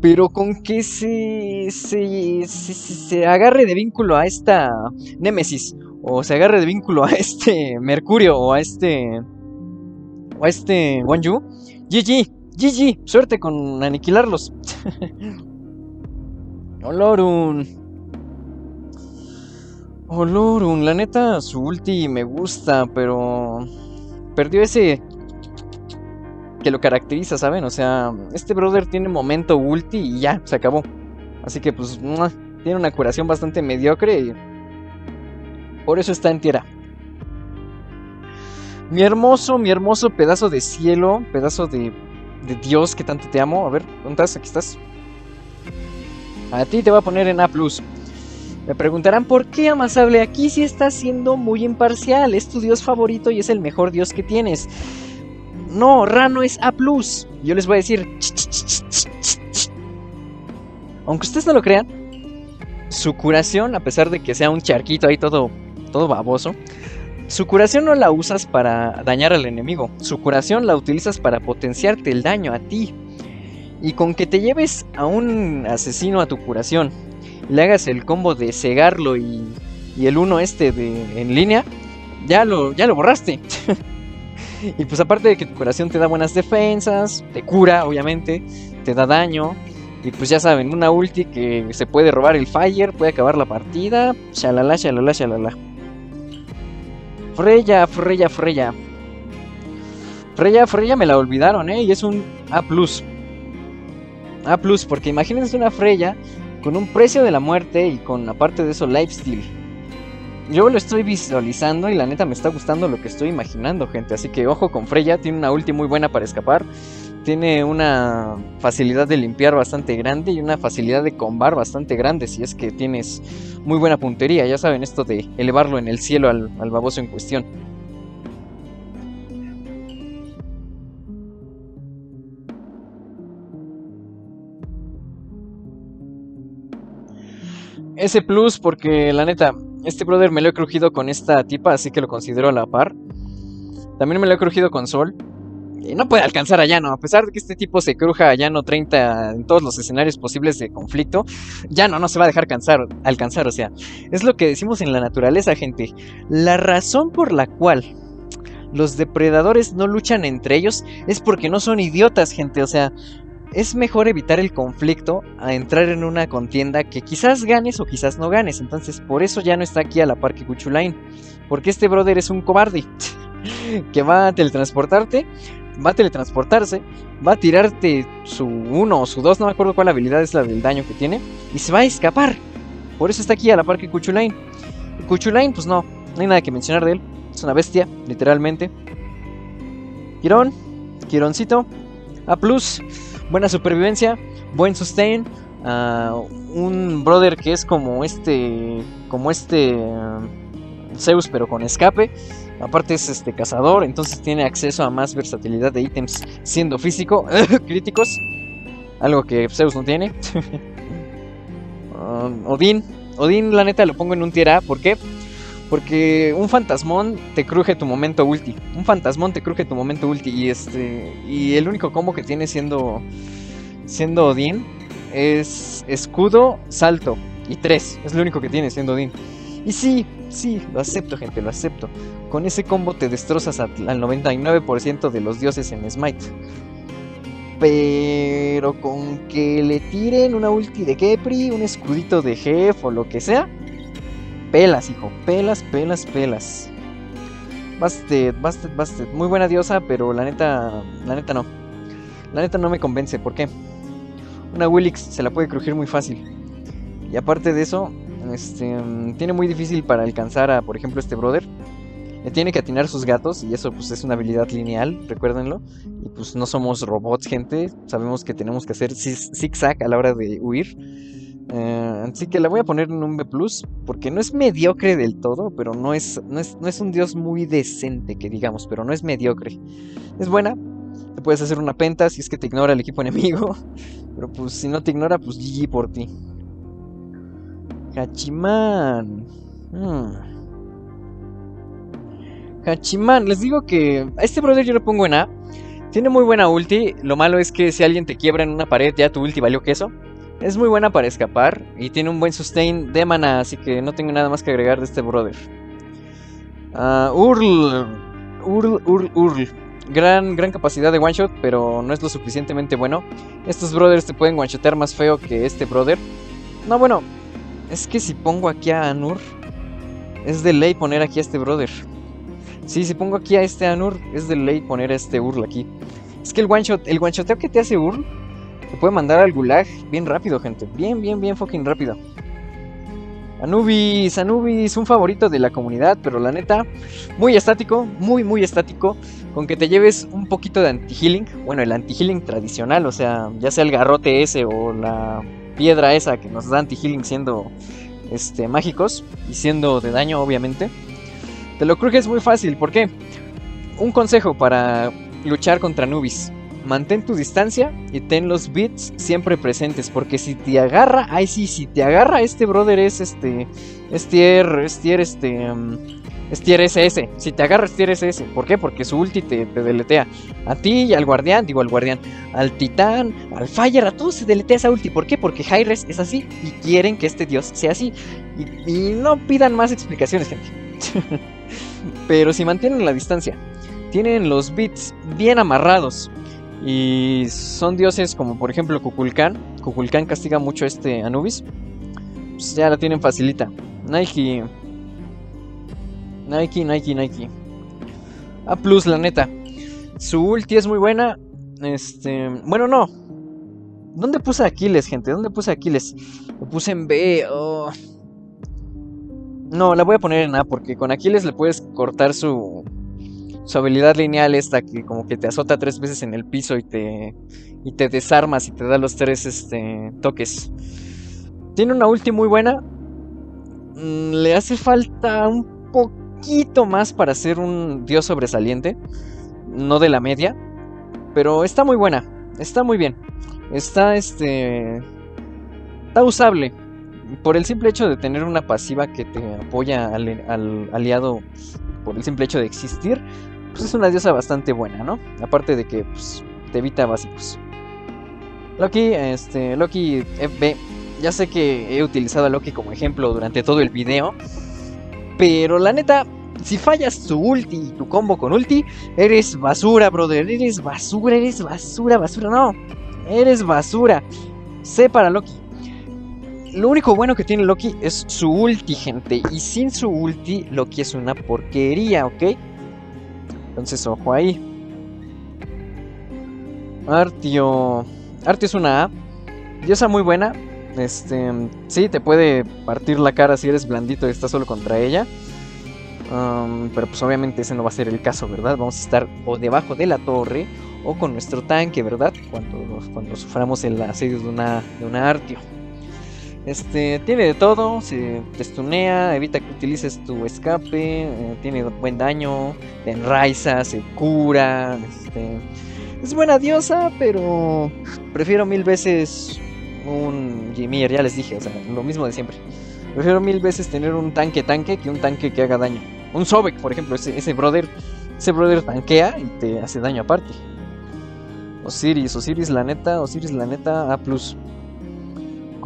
Speaker 1: Pero con que se, se, se, agarre de vínculo a esta Némesis o se agarre de vínculo a este Mercurio o a este o a este Wanju, GG, GG, suerte con aniquilarlos. Olorun. Olorun, la neta su ulti me gusta, pero perdió ese que lo caracteriza, ¿saben? O sea, este brother tiene momento ulti y ya, se acabó. Así que pues tiene una curación bastante mediocre y por eso está en tierra. Mi hermoso, mi hermoso pedazo de cielo, pedazo de, de Dios que tanto te amo. A ver, ¿dónde estás? Aquí estás. A ti te voy a poner en A. Me preguntarán por qué Amasable aquí sí está siendo muy imparcial. Es tu dios favorito y es el mejor dios que tienes. No, Rano es A. Yo les voy a decir. Aunque ustedes no lo crean, su curación, a pesar de que sea un charquito ahí todo todo baboso. Su curación no la usas para dañar al enemigo, su curación la utilizas para potenciarte el daño a ti. Y con que te lleves a un asesino a tu curación, le hagas el combo de cegarlo y, el uno este de, en línea, ya lo, ya lo borraste. y pues aparte de que tu curación te da buenas defensas, te cura obviamente, te da daño. Y pues ya saben, una ulti que se puede robar el fire, puede acabar la partida, shalala, shalala, shalala. Freya, Freya, Freya. Freya, Freya me la olvidaron, ¿eh? Y es un A. A, porque imagínense una Freya con un precio de la muerte y con aparte de eso lifesteal. Yo lo estoy visualizando y la neta me está gustando lo que estoy imaginando, gente. Así que ojo con Freya, tiene una ulti muy buena para escapar. Tiene una facilidad de limpiar bastante grande y una facilidad de combar bastante grande si es que tienes muy buena puntería. Ya saben esto de elevarlo en el cielo al, al baboso en cuestión. Ese plus porque la neta, este brother me lo he crujido con esta tipa, así que lo considero a la par. También me lo he crujido con Sol. Y no puede alcanzar a Llano, a pesar de que este tipo se cruja a Llano 30 en todos los escenarios posibles de conflicto, Llano no se va a dejar cansar, alcanzar, o sea, es lo que decimos en la naturaleza, gente. La razón por la cual los depredadores no luchan entre ellos es porque no son idiotas, gente, o sea, es mejor evitar el conflicto a entrar en una contienda que quizás ganes o quizás no ganes. Entonces, por eso ya no está aquí a la par que Kuchulain. Porque este brother es un cobarde que va a teletransportarte, va a teletransportarse, va a tirarte su 1 o su 2, no me acuerdo cuál habilidad es la del daño que tiene, y se va a escapar. Por eso está aquí a la par que Kuchulain. Kuchulain, pues no, no hay nada que mencionar de él. Es una bestia, literalmente. Quirón, Quironcito, A plus buena supervivencia, buen sustain, uh, un brother que es como este, como este uh, Zeus pero con escape. Aparte es este cazador, entonces tiene acceso a más versatilidad de ítems siendo físico, críticos, algo que Zeus no tiene. uh, Odín, Odín la neta lo pongo en un tier A, ¿por qué? Porque un fantasmón te cruje tu momento ulti. Un fantasmón te cruje tu momento ulti. Y este. Y el único combo que tiene siendo. Siendo Odín. Es escudo, salto. Y tres. Es lo único que tiene siendo Odín. Y sí, sí, lo acepto, gente, lo acepto. Con ese combo te destrozas al 99% de los dioses en Smite. Pero con que le tiren una ulti de Kepri, un escudito de Jeff o lo que sea Pelas, hijo. Pelas, pelas, pelas. Bastet, Bastet, Bastet. Muy buena diosa, pero la neta. La neta no. La neta no me convence. ¿Por qué? Una Willix se la puede crujir muy fácil. Y aparte de eso, este, tiene muy difícil para alcanzar a, por ejemplo, este brother. Le tiene que atinar sus gatos y eso pues es una habilidad lineal, recuérdenlo. Y pues no somos robots, gente. Sabemos que tenemos que hacer zigzag a la hora de huir. Eh, así que la voy a poner en un B, porque no es mediocre del todo, pero no es, no es, un dios muy decente, que digamos, pero no es mediocre. Es buena, te puedes hacer una penta si es que te ignora el equipo enemigo, pero pues si no te ignora, pues GG por ti. Hachiman. Hmm. Hachiman, les digo que a este brother yo lo pongo en A. Tiene muy buena ulti, lo malo es que si alguien te quiebra en una pared, ya tu ulti valió queso. Es muy buena para escapar y tiene un buen sustain de mana, así que no tengo nada más que agregar de este brother. Uh, Url, Url, Url, Url. Gran, gran capacidad de one shot, pero no es lo suficientemente bueno. Estos brothers te pueden one shotear más feo que este brother. No, bueno, es que si pongo aquí a Anur, es de ley poner aquí a este brother. Sí, si pongo aquí a este Anur, es de ley poner a este Url aquí. Es que el one shot, el one shoteo que te hace Url te puede mandar al gulag bien rápido, gente. Bien, bien, bien fucking rápido. Anubis, Anubis, un favorito de la comunidad, pero la neta, muy estático, muy, muy estático. Con que te lleves un poquito de anti-healing, bueno, el anti-healing tradicional, o sea, ya sea el garrote ese o la piedra esa que nos da anti-healing siendo este, mágicos y siendo de daño, obviamente. Te lo crujes muy fácil, ¿por qué? Un consejo para luchar contra Anubis mantén tu distancia y ten los bits siempre presentes. Porque si te agarra, ay sí, si te agarra, este brother es este. Es tier, es tier, este. Um, tier SS. Si te agarra, es tier SS. ¿Por qué? Porque su ulti te, deletea. A ti y al guardián, digo al guardián. Al titán, al fire, a todos se deletea esa ulti. ¿Por qué? Porque Hyres es así y quieren que este dios sea así. Y, y no pidan más explicaciones, gente. Pero si mantienen la distancia, tienen los bits bien amarrados y son dioses como por ejemplo Kukulkan. Kukulkan castiga mucho a este Anubis. Pues ya la tienen facilita. Nike. Nike, Nike, Nike. A plus, la neta. Su ulti es muy buena. Este. Bueno, no. ¿Dónde puse Aquiles, gente? ¿Dónde puse Aquiles? Lo puse en B. Oh. No, la voy a poner en A porque con Aquiles le puedes cortar su, su habilidad lineal esta que como que te azota tres veces en el piso y te, y te desarmas y te da los tres este, toques. Tiene una ulti muy buena. Mm, le hace falta un poquito más para ser un dios sobresaliente. No de la media. Pero está muy buena. Está muy bien. Está este... Está usable. Por el simple hecho de tener una pasiva que te apoya al aliado por el simple hecho de existir, pues es una diosa bastante buena, ¿no? Aparte de que pues, te evita básicos. Loki, este, Loki FB. Ya sé que he utilizado a Loki como ejemplo durante todo el video. Pero la neta, si fallas tu ulti y tu combo con ulti, eres basura, brother. Eres basura, eres basura, basura. No, Eres basura. Sé para Loki. Lo único bueno que tiene Loki es su ulti, gente. Y sin su ulti, Loki es una porquería, ¿ok? Entonces, ojo ahí. Artio. Artio es una A. Diosa muy buena. Este. Sí, te puede partir la cara si eres blandito y estás solo contra ella. pero pues obviamente ese no va a ser el caso, ¿verdad? Vamos a estar o debajo de la torre o con nuestro tanque, ¿verdad? Cuando, cuando suframos el asedio de una, de una Artio. Este, tiene de todo, se te estunea, evita que utilices tu escape, eh, tiene buen daño, te enraiza, se cura, este, es buena diosa, pero prefiero mil veces un Ymir, ya les dije, o sea, lo mismo de siempre. Prefiero mil veces tener un tanque tanque que un tanque que haga daño. Un Sobek, por ejemplo, ese, brother, ese brother tanquea y te hace daño aparte. Osiris, Osiris la neta, Osiris la neta A+.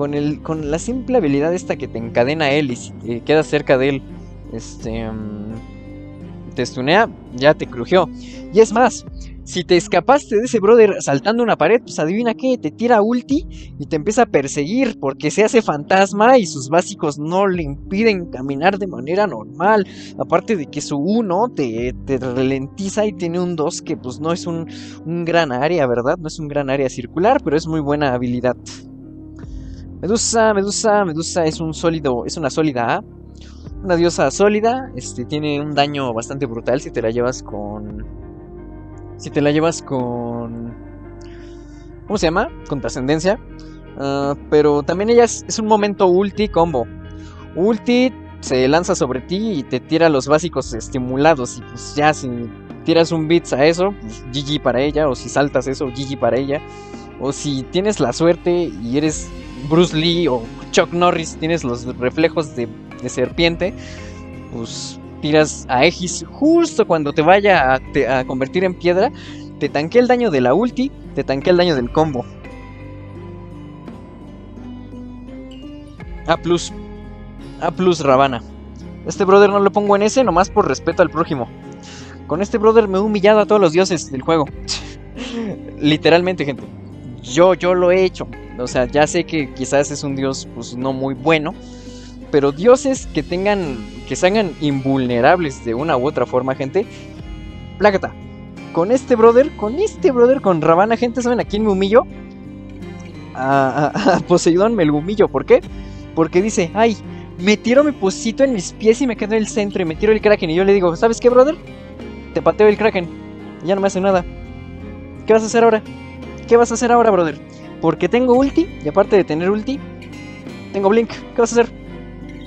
Speaker 1: Con, el, con la simple habilidad esta que te encadena él y si te quedas cerca de él, este, mm, te stunea, ya te crujió. Y es más, si te escapaste de ese brother saltando una pared, pues adivina qué, te tira ulti y te empieza a perseguir porque se hace fantasma y sus básicos no le impiden caminar de manera normal. Aparte de que su 1 te, te ralentiza y tiene un 2 que pues no es un, un gran área, ¿verdad? No es un gran área circular, pero es muy buena habilidad. Medusa, Medusa, Medusa es un sólido, es una sólida A. Una diosa sólida, este, tiene un daño bastante brutal si te la llevas con si te la llevas con... ¿Cómo se llama? Con trascendencia. Ah, pero también ella es, un momento ulti combo. Ulti se lanza sobre ti y te tira los básicos estimulados. Y pues ya si tiras un bits a eso, pues GG para ella. O si saltas eso, GG para ella. O si tienes la suerte y eres Bruce Lee o Chuck Norris, tienes los reflejos de, serpiente, pues tiras a Aegis justo cuando te vaya a, convertir en piedra, te tanquea el daño de la ulti, te tanquea el daño del combo. A plus. A plus Ravana. Este brother no lo pongo en ese nomás por respeto al prójimo. Con este brother me he humillado a todos los dioses del juego. Literalmente, gente. Yo, yo lo he hecho. O sea, ya sé que quizás es un dios pues no muy bueno pero dioses que tengan, que se hagan invulnerables de una u otra forma, gente. Plácata. Con este brother, con este brother, con Ravana, gente, ¿saben a quién me humillo? A, Poseidón me lo humillo. ¿Por qué? Porque dice, ay, me tiro mi posito en mis pies y me quedo en el centro y me tiro el Kraken. Y yo le digo, ¿sabes qué, brother? Te pateo el Kraken. Ya no me hace nada. ¿Qué vas a hacer ahora? ¿Qué vas a hacer ahora, brother? Porque tengo ulti, y aparte de tener ulti, tengo blink. ¿Qué vas a hacer?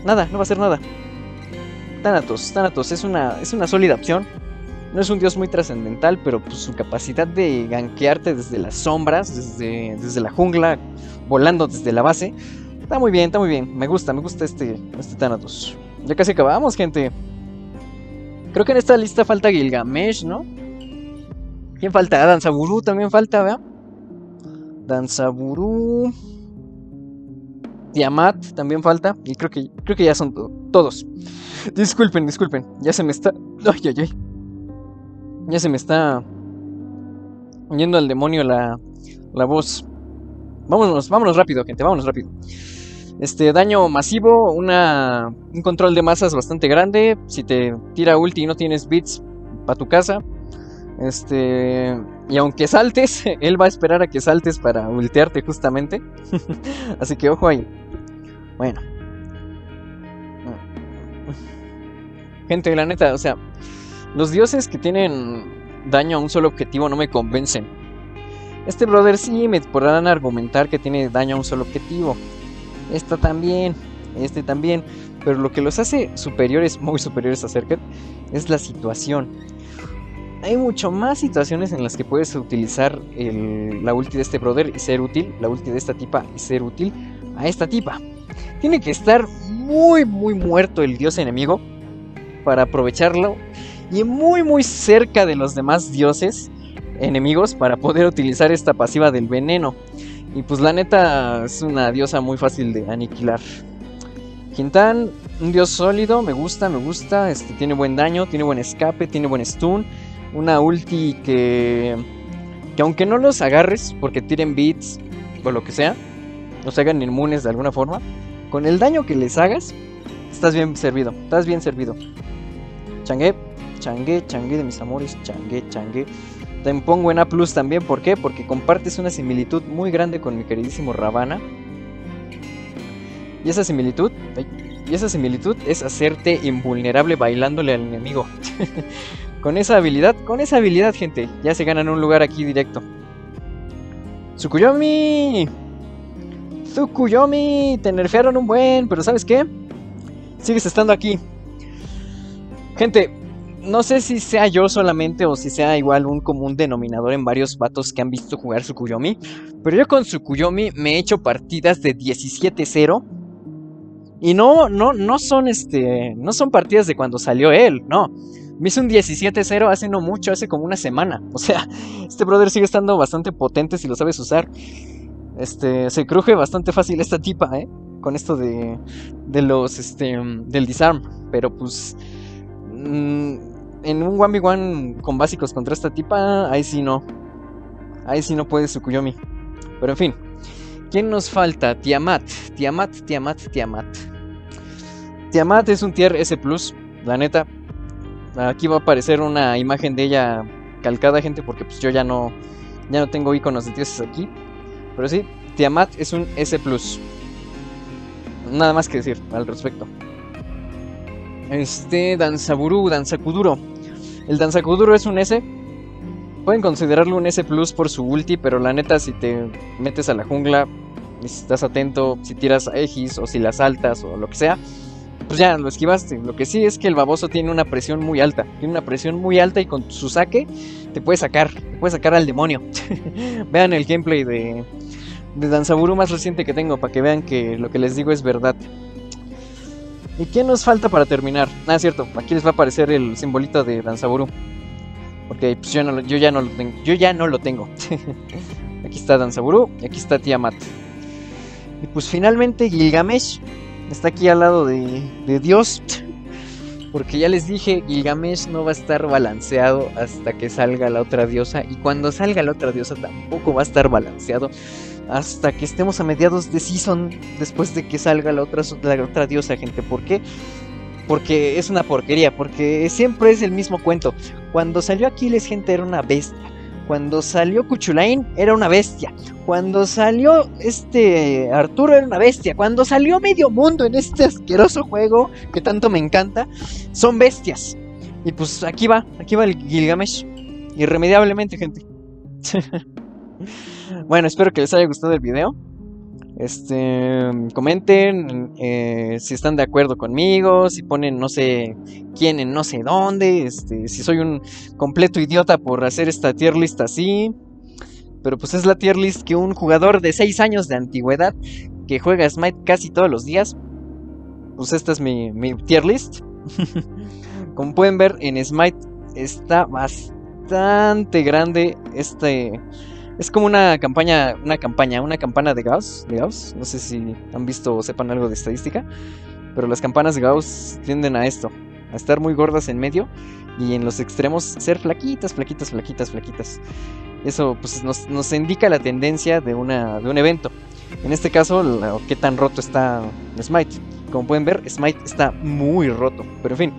Speaker 1: Nada, no va a hacer nada. Thanatos, Thanatos es una, es una sólida opción. No es un dios muy trascendental, pero pues, su capacidad de gankearte desde las sombras, desde, desde la jungla, volando desde la base, está muy bien, está muy bien. Me gusta, me gusta este, este Thanatos. Ya casi acabamos, gente. Creo que en esta lista falta Gilgamesh, ¿no? ¿Quién falta? Danzaburu también falta, ¿verdad? Danzaburu. Tiamat también falta. Y creo que, creo que ya son todos. Disculpen, disculpen. Ya se me está. Ay, ay, ay. Ya se me está. Yendo al demonio la, la voz. Vámonos, vámonos rápido, gente. Vámonos rápido. Este daño masivo, una, un control de masas bastante grande. Si te tira ulti y no tienes bits para tu casa. Este. Y aunque saltes, él va a esperar a que saltes para ultearte justamente. Así que ojo ahí. Bueno. Gente, la neta, o sea, los dioses que tienen daño a un solo objetivo no me convencen. Este brother sí me podrán argumentar que tiene daño a un solo objetivo. Esta también, este también. Pero lo que los hace superiores, muy superiores a Circuit, es la situación hay mucho más situaciones en las que puedes utilizar la ulti de este brother y ser útil, la ulti de esta tipa y ser útil a esta tipa. Tiene que estar muy muy muerto el dios enemigo para aprovecharlo y muy muy cerca de los demás dioses enemigos para poder utilizar esta pasiva del veneno. Y pues la neta es una diosa muy fácil de aniquilar. Quintan, un dios sólido, me gusta, me gusta, este, tiene buen daño, tiene buen escape, tiene buen stun una ulti que, que aunque no los agarres porque tiren beats o lo que sea, los hagan inmunes de alguna forma, con el daño que les hagas, estás bien servido, estás bien servido. Changue, changue, changue de mis amores, changue, changue. Te pongo en A Plus también, ¿por qué? Porque compartes una similitud muy grande con mi queridísimo Ravana. Y esa similitud, y esa similitud es hacerte invulnerable bailándole al enemigo. con esa habilidad, con esa habilidad, gente, ya se ganan un lugar aquí directo. Tsukuyomi. Tsukuyomi, te nerfearon un buen, pero ¿sabes qué? Sigues estando aquí. Gente, no sé si sea yo solamente o si sea igual un común denominador en varios vatos que han visto jugar Tsukuyomi. Pero yo con Tsukuyomi me he hecho partidas de 17-0. Y no, no, no son este. No son partidas de cuando salió él, no. Me hice un 17-0 hace no mucho, hace como una semana. O sea, este brother sigue estando bastante potente si lo sabes usar. Este, se cruje bastante fácil esta tipa, ¿eh? Con esto de, de los, este, del disarm. Pero pues, mm, en un 1v1 con básicos contra esta tipa, ahí sí no. Ahí sí no puede Tsukuyomi. Pero en fin. ¿Quién nos falta? Tiamat. Tiamat, Tiamat, Tiamat. Tiamat es un tier S+, la neta. Aquí va a aparecer una imagen de ella calcada, gente, porque pues yo ya no, ya no tengo iconos de dioses aquí. Pero sí, Tiamat es un S+. Nada más que decir al respecto. Este, Danzaburu, Danzakuduro. El Danzakuduro es un S. Pueden considerarlo un S Plus por su ulti, pero la neta, si te metes a la jungla, si estás atento, si tiras a Egis o si la saltas o lo que sea, pues ya lo esquivaste. Lo que sí es que el baboso tiene una presión muy alta. Tiene una presión muy alta y con su saque te puede sacar, te puede sacar al demonio. Vean el gameplay de, de Danzaburu más reciente que tengo para que vean que lo que les digo es verdad. ¿Y qué nos falta para terminar? Ah, cierto, aquí les va a aparecer el simbolito de Danzaburu. Porque pues, yo, yo, ya no lo tengo. Yo ya no lo tengo. aquí está Danzaburu y aquí está Tiamat. Y pues finalmente Gilgamesh está aquí al lado de, de Dios. Porque ya les dije, Gilgamesh no va a estar balanceado hasta que salga la otra diosa. Y cuando salga la otra diosa tampoco va a estar balanceado hasta que estemos a mediados de season después de que salga la otra, la otra diosa, gente. ¿Por qué? Porque es una porquería, porque siempre es el mismo cuento. Cuando salió Aquiles, gente, era una bestia. Cuando salió Cuchulain, era una bestia. Cuando salió este Arturo, era una bestia. Cuando salió Medio Mundo en este asqueroso juego que tanto me encanta, son bestias. Y pues aquí va, aquí va el Gilgamesh. Irremediablemente, gente. Bueno, espero que les haya gustado el video. Este, comenten eh, si están de acuerdo conmigo, si ponen no sé quién en no sé dónde, este, si soy un completo idiota por hacer esta tier list así. Pero pues es la tier list que un jugador de 6 años de antigüedad que juega Smite casi todos los días, pues esta es mi, mi tier list. Como pueden ver en Smite está bastante grande este es como una campaña, una campaña, una campana de Gauss, de Gauss. No sé si han visto o sepan algo de estadística, pero las campanas de Gauss tienden a esto, a estar muy gordas en medio y en los extremos ser flaquitas, flaquitas, flaquitas, flaquitas. Eso pues nos, indica la tendencia de, una, de un evento. En este caso, qué tan roto está Smite. Como pueden ver, Smite está muy roto. Pero en fin,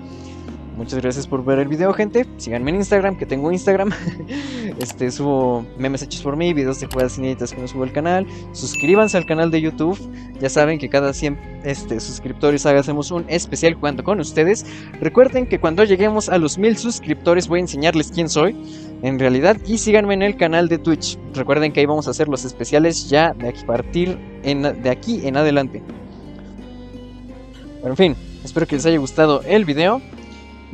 Speaker 1: Muchas gracias por ver el video, gente. Síganme en Instagram, que tengo Instagram. este, subo memes hechos por mí, videos de jugadas inéditas que no subo al canal. Suscríbanse al canal de YouTube. Ya saben que cada 100 este, suscriptores hacemos un especial jugando con ustedes. Recuerden que cuando lleguemos a los 1000 suscriptores voy a enseñarles quién soy en realidad. Y síganme en el canal de Twitch. Recuerden que ahí vamos a hacer los especiales ya de aquí partir en, de aquí en adelante. Pero en fin, espero que les haya gustado el video.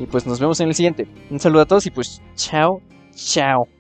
Speaker 1: Y pues nos vemos en el siguiente. Un saludo a todos y pues chao, chao.